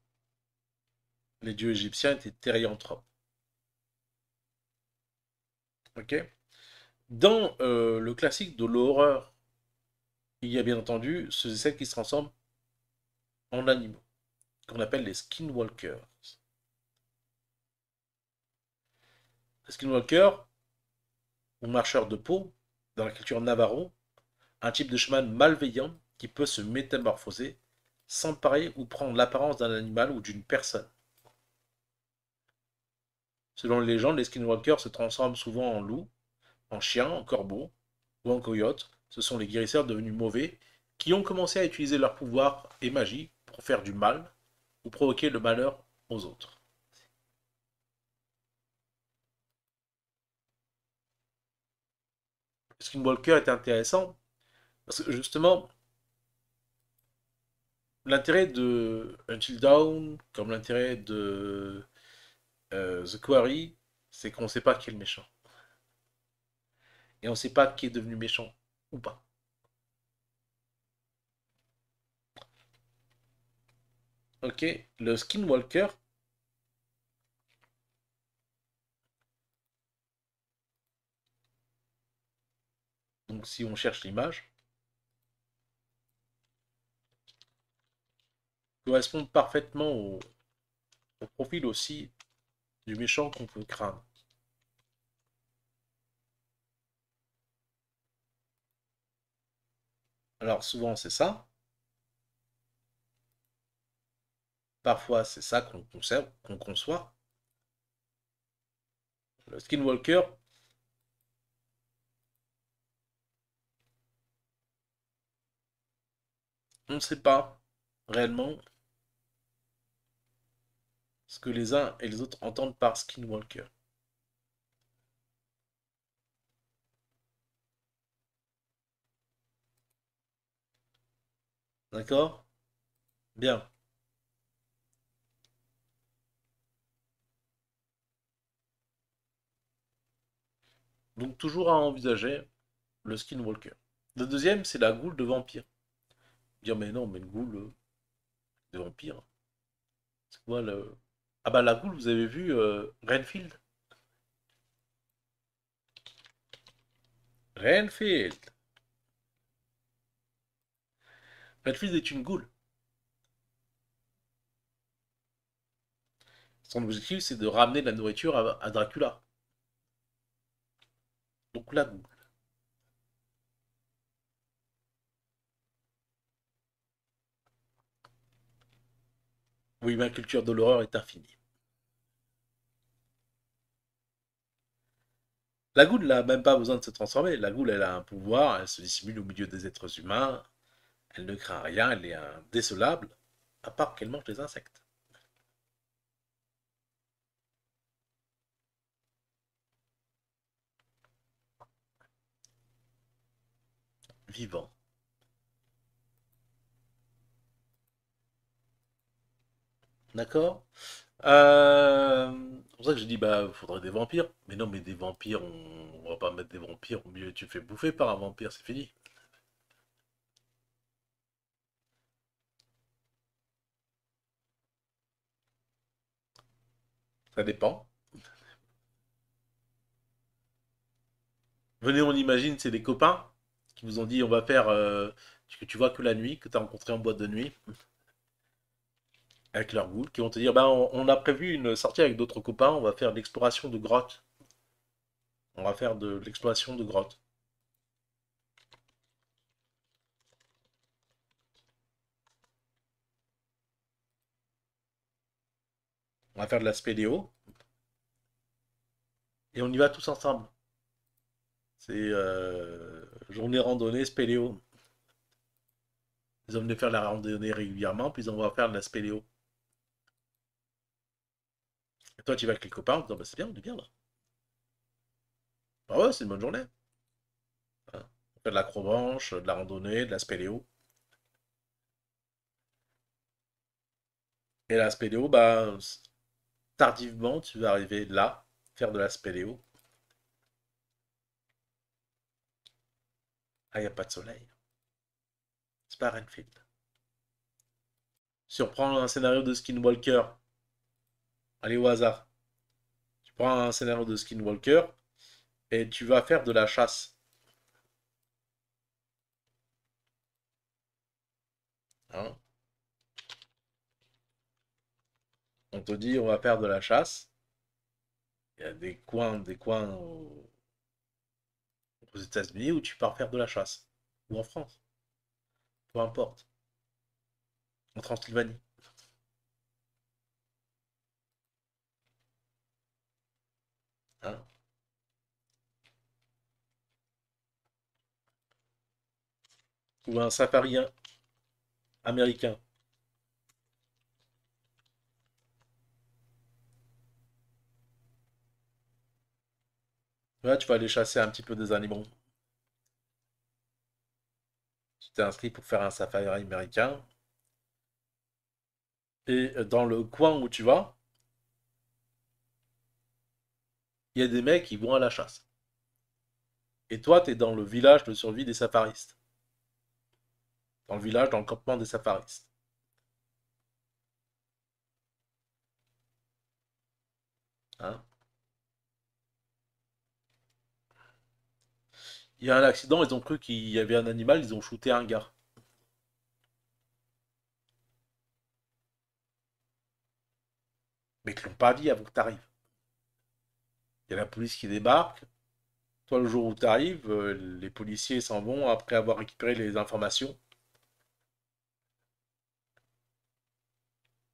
les dieux égyptiens étaient thérianthropes. Ok? Dans euh, le classique de l'horreur, il y a bien entendu ceux et celles qui se transforment en animaux, qu'on appelle les skinwalkers. Les skinwalkers, ou marcheurs de peau, dans la culture navarro, un type de chemin malveillant qui peut se métamorphoser, s'emparer ou prendre l'apparence d'un animal ou d'une personne. Selon les légendes, les skinwalkers se transforment souvent en loups, en chiens, en corbeaux ou en coyotes. Ce sont les guérisseurs devenus mauvais qui ont commencé à utiliser leur pouvoir et magie pour faire du mal ou provoquer le malheur aux autres. Skinwalker est intéressant parce que justement, l'intérêt de Until Dawn, comme l'intérêt de euh, The Quarry, c'est qu'on ne sait pas qui est le méchant. Et on ne sait pas qui est devenu méchant ou pas. Ok, le Skinwalker. Donc si on cherche l'image, correspond parfaitement au, au profil aussi du méchant qu'on peut craindre. Alors souvent c'est ça. Parfois c'est ça qu'on conserve, qu'on conçoit. Le skinwalker. On ne sait pas réellement ce que les uns et les autres entendent par skinwalker. D'accord? Bien. Donc toujours à envisager le skinwalker. Le deuxième, c'est la goule de vampire. Mais non, mais une goule de vampire. C'est quoi le... Ah bah la goule, vous avez vu euh, Renfield? Renfield Renfield est une goule. Son objectif, c'est de ramener la nourriture à, Dracula. Donc la goule. Oui, ma culture de l'horreur est infinie. La goule n'a même pas besoin de se transformer. La goule, elle a un pouvoir, elle se dissimule au milieu des êtres humains. Elle ne craint rien, elle est indécelable, à part qu'elle mange des insectes. Vivant. D'accord? Euh, C'est pour ça que j'ai dit, bah, faudrait des vampires. Mais non, mais des vampires, on, on va pas mettre des vampires au milieu. Tu fais bouffer par un vampire, c'est fini. Ça dépend. Venez, on imagine, c'est des copains qui vous ont dit on va faire euh, que tu vois que la nuit, que tu as rencontré en boîte de nuit, avec leur goût, qui vont te dire ben, on, a prévu une sortie avec d'autres copains, on va faire de l'exploration de grottes. On va faire de l'exploration de grottes. On va faire de la spéléo. Et on y va tous ensemble. C'est euh, journée randonnée spéléo. Ils ont venu faire la randonnée régulièrement, puis on va faire de la spéléo. Toi, tu vas les copains en disant, bah, c'est bien, on est bien là. Bah ouais, c'est une bonne journée. On fait de l'acrobranche, de la randonnée, de la spéléo. Et la spéléo, bah, tardivement, tu vas arriver là, faire de la spéléo. Ah, il n'y a pas de soleil. C'est pas Renfield. Si on prend un scénario de Skinwalker, allez au hasard. Tu prends un scénario de Skinwalker et tu vas faire de la chasse. Hein? On te dit on va faire de la chasse. Il y a des coins, des coins aux, États-Unis où tu pars faire de la chasse. Ou en France. Peu importe. En Transylvanie. Hein? Ou un safari américain. Là, tu vas aller chasser un petit peu des animaux. Tu t'es inscrit pour faire un safari américain. Et dans le coin où tu vas, il y a des mecs qui vont à la chasse. Et toi, tu es dans le village de survie des safaristes. Dans le village, dans le campement des safaristes. Hein? Il y a un accident, ils ont cru qu'il y avait un animal, ils ont shooté un gars. Mais qu'ils l'ont pas dit avant que tu arrives. Il y a la police qui débarque. Toi, le jour où tu arrives, euh, les policiers s'en vont après avoir récupéré les informations.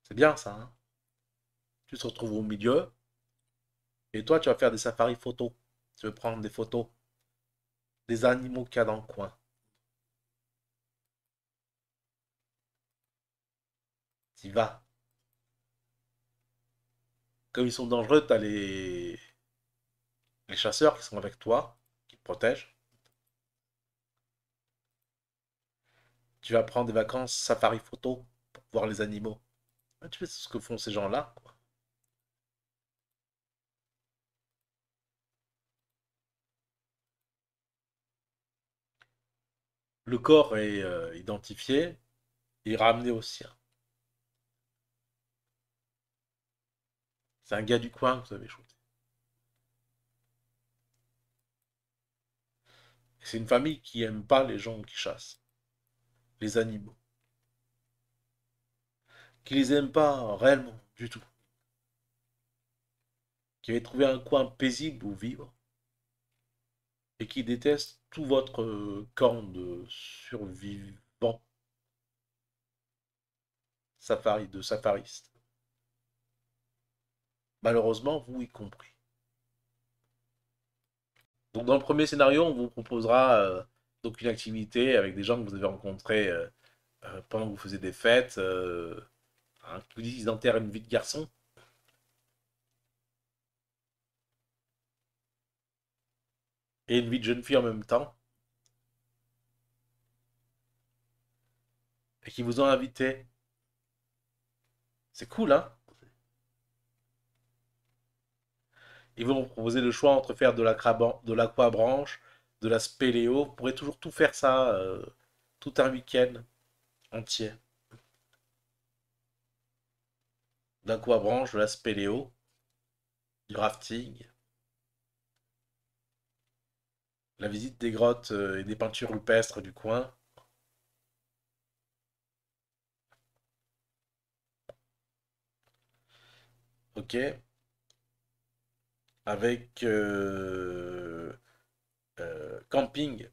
C'est bien ça. Hein tu te retrouves au milieu. Et toi, tu vas faire des safaris photos. Tu veux prendre des photos des animaux qu'il y a dans le coin. Tu vas. Comme ils sont dangereux, tu as les... les chasseurs qui sont avec toi, qui te protègent. Tu vas prendre des vacances safari photo pour voir les animaux. Tu fais ce que font ces gens-là. Le corps est euh, identifié et ramené au sien. C'est un gars du coin que vous avez shooté. C'est une famille qui aime pas les gens qui chassent, les animaux. Qui les aime pas réellement du tout. Qui avait trouvé un coin paisible où vivre et qui déteste tout votre camp de survivants safari, de safaristes. Malheureusement, vous y compris. Donc dans le premier scénario, on vous proposera euh, donc une activité avec des gens que vous avez rencontrés euh, pendant que vous faisiez des fêtes, qui vous disent qu'ils enterrent une vie de garçon. et une vie de jeune fille en même temps. Et qui vous ont invité. C'est cool, hein? Ils vont vous proposer le choix entre faire de l'aquabranche, de, de la spéléo. Vous pourrez toujours tout faire ça, euh, tout un week-end entier. De l'aquabranche, de la spéléo, du rafting. la visite des grottes euh, et des peintures rupestres du coin. Ok. Avec euh, euh, camping.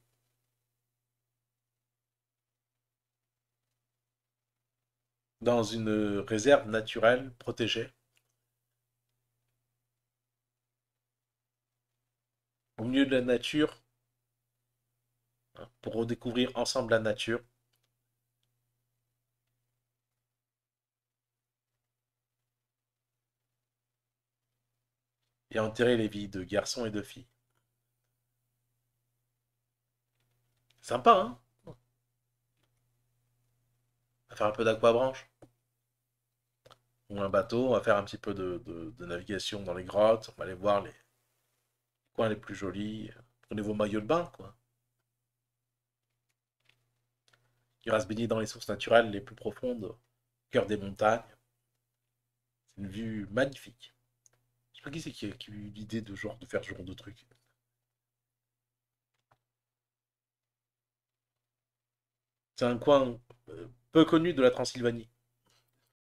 Dans une réserve naturelle protégée. Au milieu de la nature, pour redécouvrir ensemble la nature. Et enterrer les vies de garçons et de filles. Sympa, hein? On va faire un peu d'aquabranche. Ou un bateau, on va faire un petit peu de, navigation dans les grottes, on va aller voir les coins les plus jolis. Prenez vos maillots de bain, quoi. Il va se baigner dans les sources naturelles les plus profondes, cœur des montagnes. C'est une vue magnifique. Je sais pas qui c'est qui a, eu l'idée de genre de faire ce genre de truc. C'est un coin euh, peu connu de la Transylvanie.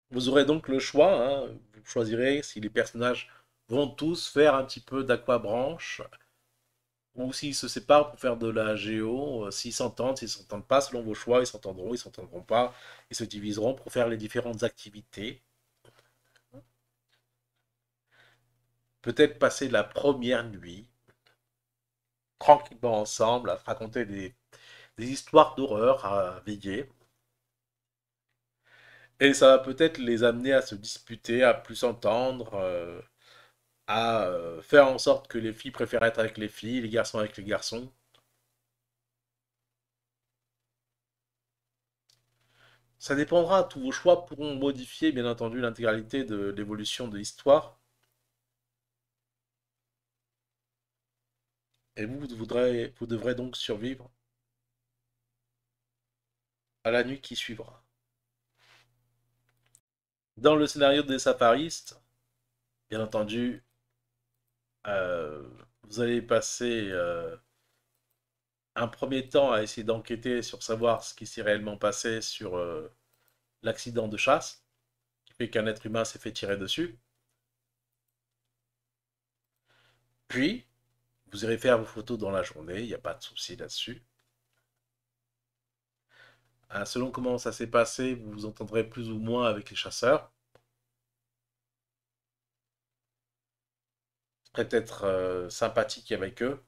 Vous aurez donc le choix, hein. vous choisirez si les personnages vont tous faire un petit peu d'aquabranche, ou s'ils se séparent pour faire de la géo, euh, s'ils s'entendent, s'ils ne s'entendent pas, selon vos choix, ils s'entendront, ils s'entendront pas, ils se diviseront pour faire les différentes activités. Peut-être passer la première nuit tranquillement ensemble à raconter des, des histoires d'horreur à veiller. Et ça va peut-être les amener à se disputer, à plus s'entendre, euh, à euh, faire en sorte que les filles préfèrent être avec les filles, les garçons avec les garçons. Ça dépendra, tous vos choix pourront modifier bien entendu l'intégralité de l'évolution de l'histoire. Et vous, devrez, vous devrez donc survivre à la nuit qui suivra. Dans le scénario des safaristes, bien entendu, euh, vous allez passer euh, un premier temps à essayer d'enquêter sur savoir ce qui s'est réellement passé sur euh, l'accident de chasse, qui fait qu'un être humain s'est fait tirer dessus. Puis, vous irez faire vos photos dans la journée, il n'y a pas de souci là-dessus. Hein, selon comment ça s'est passé, vous vous entendrez plus ou moins avec les chasseurs. Peut-être euh, sympathique avec eux.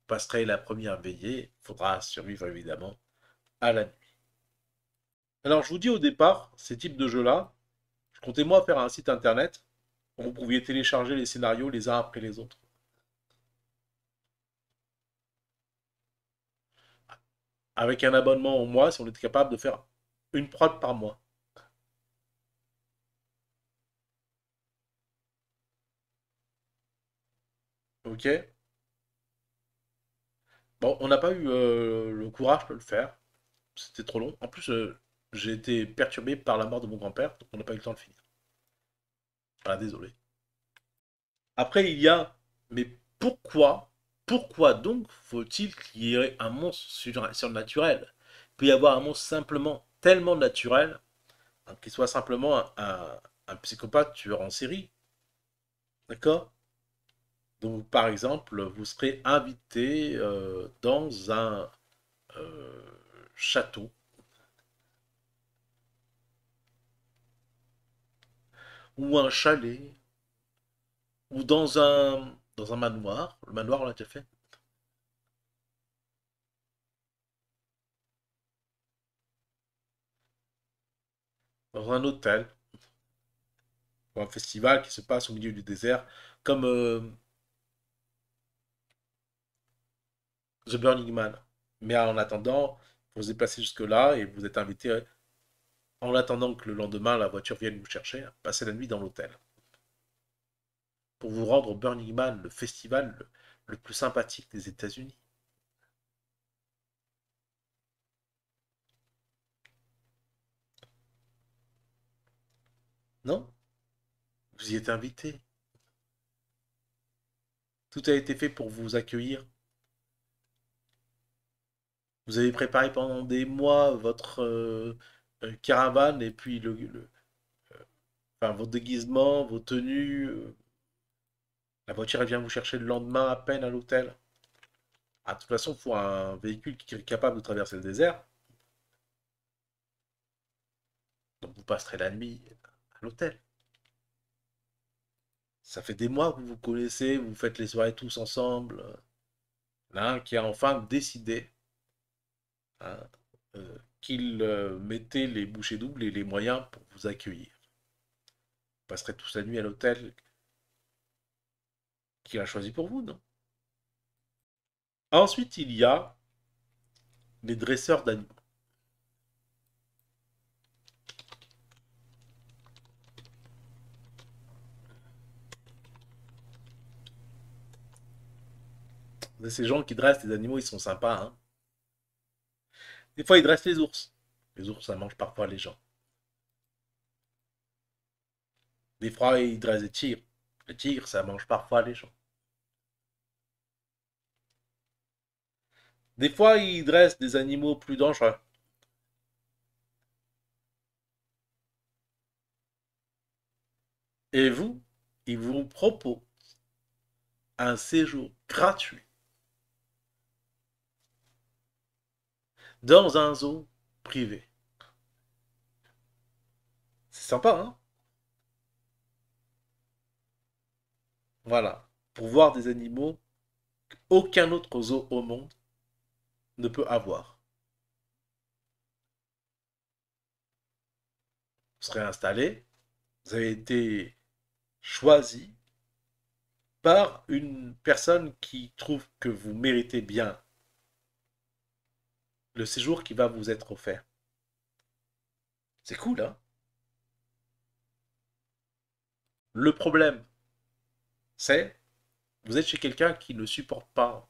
Vous passerez la première veillée. Il faudra survivre évidemment à la nuit. Alors je vous dis au départ, ces types de jeux-là, je comptais moi faire un site internet vous pouviez télécharger les scénarios les uns après les autres. avec un abonnement au mois, si on était capable de faire une prod par mois. Ok Bon, on n'a pas eu euh, le courage de le faire. C'était trop long. En plus, euh, j'ai été perturbé par la mort de mon grand-père, donc on n'a pas eu le temps de finir. Ah, désolé. Après, il y a, mais pourquoi pourquoi donc faut-il qu'il y ait un monstre surnaturel? Il peut y avoir un monstre simplement tellement naturel hein, qu'il soit simplement un, psychopathe tueur en série. D'accord? Donc par exemple, vous serez invité euh, dans un euh, château. Ou un chalet. Ou dans un dans un manoir. Le manoir, on l'a déjà fait. Dans un hôtel. Ou un festival qui se passe au milieu du désert. Comme euh, The Burning Man. Mais en attendant, vous vous déplacez jusque-là et vous êtes invité, en attendant que le lendemain la voiture vienne vous chercher, à passer la nuit dans l'hôtel pour vous rendre au Burning Man, le festival le, plus sympathique des États-Unis. Non? Vous y êtes invité. Tout a été fait pour vous accueillir. Vous avez préparé pendant des mois votre euh, caravane et puis le, euh, enfin, vos déguisements, vos tenues, la voiture, elle vient vous chercher le lendemain à peine à l'hôtel. Ah, de toute façon, il faut un véhicule qui est capable de traverser le désert. Donc vous passerez la nuit à l'hôtel. Ça fait des mois que vous vous connaissez, vous faites les soirées tous ensemble. L'un qui a enfin décidé hein, euh, qu'il euh, mettait les bouchées doubles et les moyens pour vous accueillir. Vous passerez tous la nuit à l'hôtel qui a choisi pour vous, non? Ensuite, il y a les dresseurs d'animaux. Ces gens qui dressent les animaux, ils sont sympas. Hein Des fois, ils dressent les ours. Les ours, ça mange parfois les gens. Des fois, ils dressent les tigres. Le tigre, ça mange parfois les gens. Des fois, ils dressent des animaux plus dangereux. Et vous, ils vous proposent un séjour gratuit dans un zoo privé. C'est sympa, hein? Voilà, pour voir des animaux qu'aucun autre zoo au monde ne peut avoir. Vous serez installé, vous avez été choisi par une personne qui trouve que vous méritez bien le séjour qui va vous être offert. C'est cool, hein? Le problème, c'est vous êtes chez quelqu'un qui ne supporte pas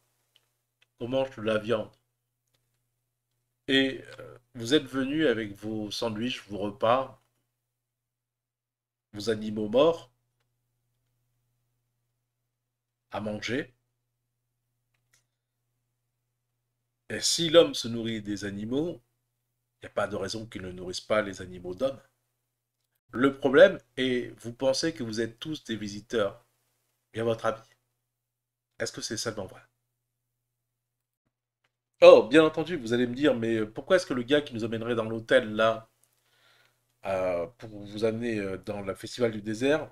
qu'on mange de la viande. Et euh, vous êtes venu avec vos sandwichs, vos repas, vos animaux morts à manger. Si l'homme se nourrit des animaux, il n'y a pas de raison qu'il ne nourrisse pas les animaux d'hommes. Le problème est, vous pensez que vous êtes tous des visiteurs. À votre avis, est-ce que c'est seulement vrai? Oh, bien entendu, vous allez me dire, mais pourquoi est-ce que le gars qui nous amènerait dans l'hôtel là, euh, pour vous amener euh, dans le festival du désert,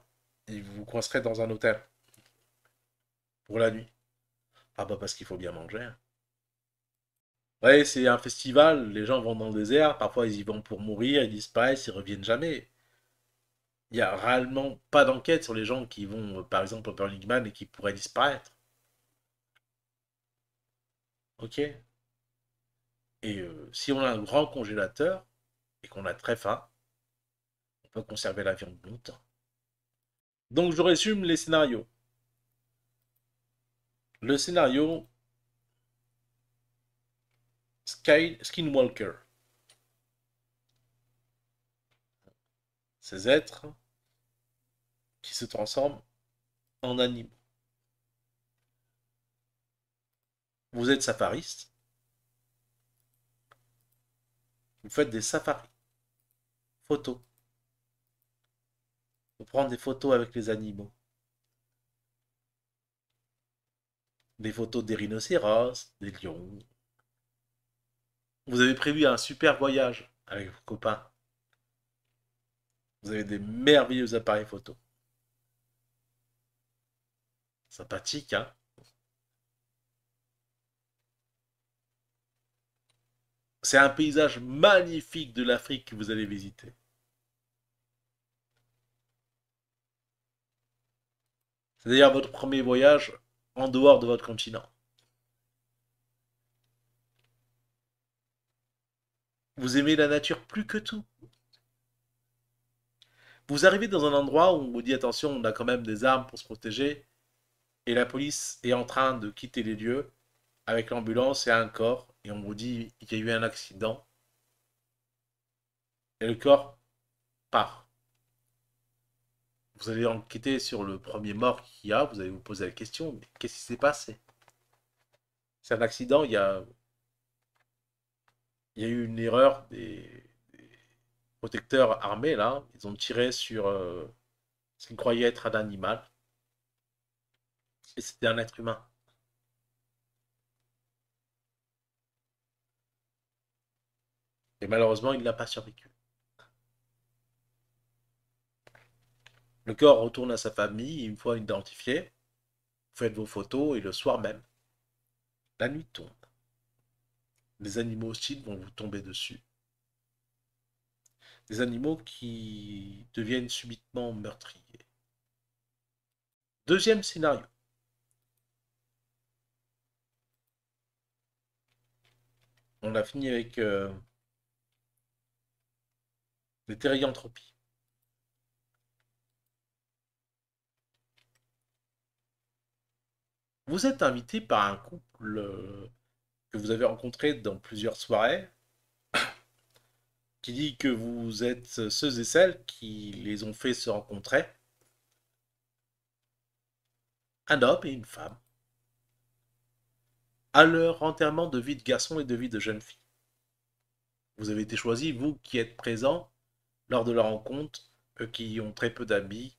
il vous coincerait dans un hôtel? Pour la nuit? Ah bah parce qu'il faut bien manger. Hein. Ouais, c'est un festival, les gens vont dans le désert, parfois ils y vont pour mourir, ils disparaissent, ils reviennent jamais. Il n'y a réellement pas d'enquête sur les gens qui vont, euh, par exemple, au Burning Man et qui pourraient disparaître. Ok Et euh, si on a un grand congélateur et qu'on a très faim, on peut conserver la viande longtemps. Donc je résume les scénarios. Le scénario Sky, Skinwalker. Ces êtres qui se transforment en animaux. Vous êtes safariste. Vous faites des safaris. Photos. Vous prenez des photos avec les animaux. Des photos des rhinocéros, des lions. Vous avez prévu un super voyage avec vos copains. Vous avez des merveilleux appareils photo. Sympathique, hein? C'est un paysage magnifique de l'Afrique que vous allez visiter. C'est d'ailleurs votre premier voyage en dehors de votre continent. Vous aimez la nature plus que tout. Vous arrivez dans un endroit où on vous dit attention, on a quand même des armes pour se protéger, et la police est en train de quitter les lieux avec l'ambulance et un corps, et on vous dit qu'il y a eu un accident, et le corps part. Vous allez enquêter sur le premier mort qu'il y a, vous allez vous poser la question, mais qu'est-ce qui s'est passé? C'est un accident, il y a il y a eu une erreur des, protecteurs armés, là. Ils ont tiré sur euh, ce qu'ils croyaient être un animal. Et c'était un être humain. Et malheureusement, il n'a pas survécu. Le corps retourne à sa famille une fois identifié. Vous faites vos photos et le soir même, la nuit tombe des animaux hostiles vont vous tomber dessus. Des animaux qui deviennent subitement meurtriers. Deuxième scénario. On a fini avec euh, les térianthropies. Vous êtes invité par un couple euh, que vous avez rencontré dans plusieurs soirées, qui dit que vous êtes ceux et celles qui les ont fait se rencontrer. Un homme et une femme. À leur enterrement de vie de garçon et de vie de jeune fille. Vous avez été choisi, vous qui êtes présents lors de leur rencontre, eux qui ont très peu d'amis,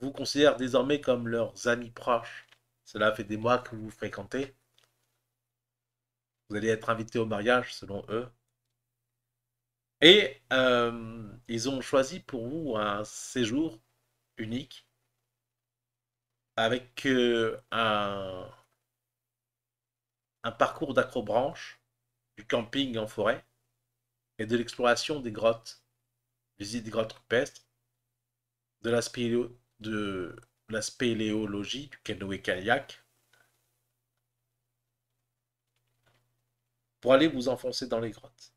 vous considèrent désormais comme leurs amis proches. Cela fait des mois que vous fréquentez. Vous allez être invité au mariage selon eux. Et euh, ils ont choisi pour vous un séjour unique avec euh, un, parcours d'acrobranche, du camping en forêt et de l'exploration des grottes, visite des grottes rupestres, de la spéléologie, du canoë-kayak, pour aller vous enfoncer dans les grottes.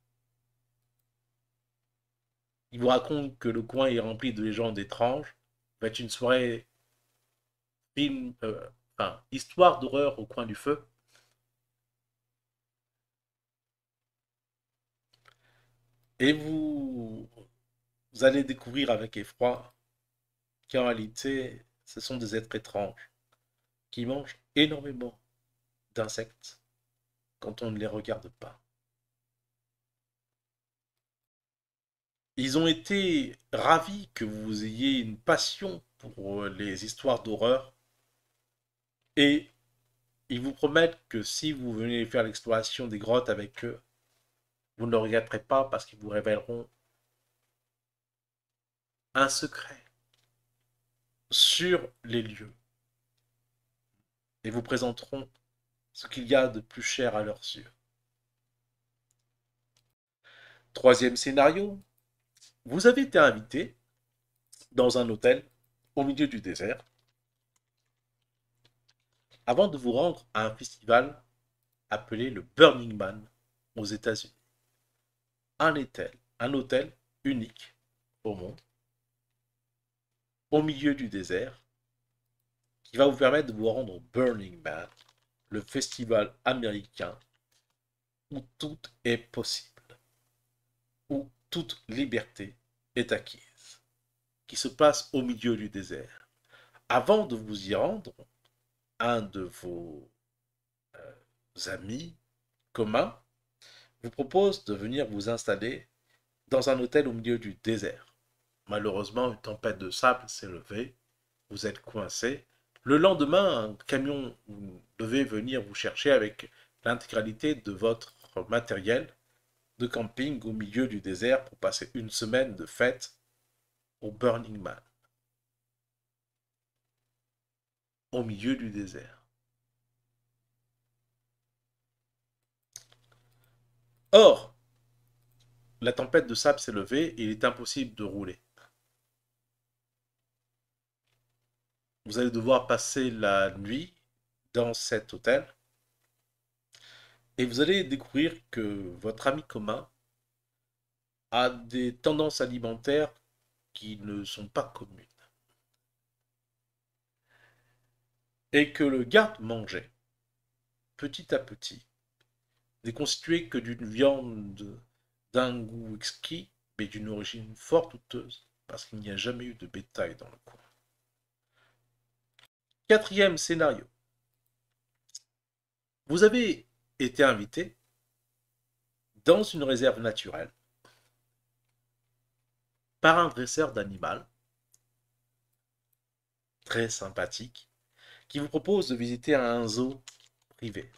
Il vous raconte que le coin est rempli de légendes étranges. Va une soirée film, euh, histoire d'horreur au coin du feu. Et vous allez découvrir avec effroi qu'en réalité, ce sont des êtres étranges qui mangent énormément d'insectes quand on ne les regarde pas. Ils ont été ravis que vous ayez une passion pour les histoires d'horreur et ils vous promettent que si vous venez faire l'exploration des grottes avec eux, vous ne le regretterez pas parce qu'ils vous révéleront un secret sur les lieux et vous présenteront ce qu'il y a de plus cher à leurs yeux. Troisième scénario, vous avez été invité dans un hôtel au milieu du désert avant de vous rendre à un festival appelé le Burning Man aux États-Unis. Un hôtel, un hôtel unique au monde, au milieu du désert, qui va vous permettre de vous rendre au Burning Man, le festival américain où tout est possible, où toute liberté est acquise, qui se passe au milieu du désert. Avant de vous y rendre, un de vos euh, amis communs vous propose de venir vous installer dans un hôtel au milieu du désert. Malheureusement, une tempête de sable s'est levée, vous êtes coincé, le lendemain, un camion devait venir vous chercher avec l'intégralité de votre matériel de camping au milieu du désert pour passer une semaine de fête au Burning Man. Au milieu du désert. Or, la tempête de sable s'est levée et il est impossible de rouler. Vous allez devoir passer la nuit dans cet hôtel. Et vous allez découvrir que votre ami commun a des tendances alimentaires qui ne sont pas communes. Et que le garde-manger, petit à petit, n'est constitué que d'une viande d'un goût exquis, mais d'une origine fort douteuse, parce qu'il n'y a jamais eu de bétail dans le coin. Quatrième scénario. Vous avez été invité dans une réserve naturelle par un dresseur d'animal très sympathique qui vous propose de visiter un zoo privé.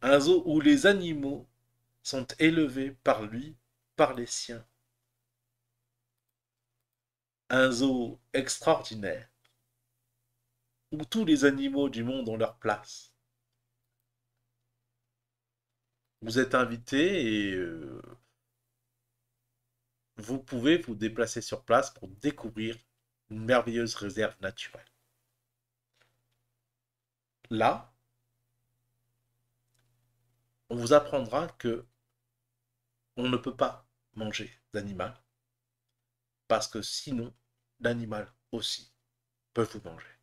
Un zoo où les animaux sont élevés par lui, par les siens un zoo extraordinaire où tous les animaux du monde ont leur place. Vous êtes invité et euh, vous pouvez vous déplacer sur place pour découvrir une merveilleuse réserve naturelle. Là, on vous apprendra que on ne peut pas manger d'animal parce que sinon l'animal aussi peut vous manger.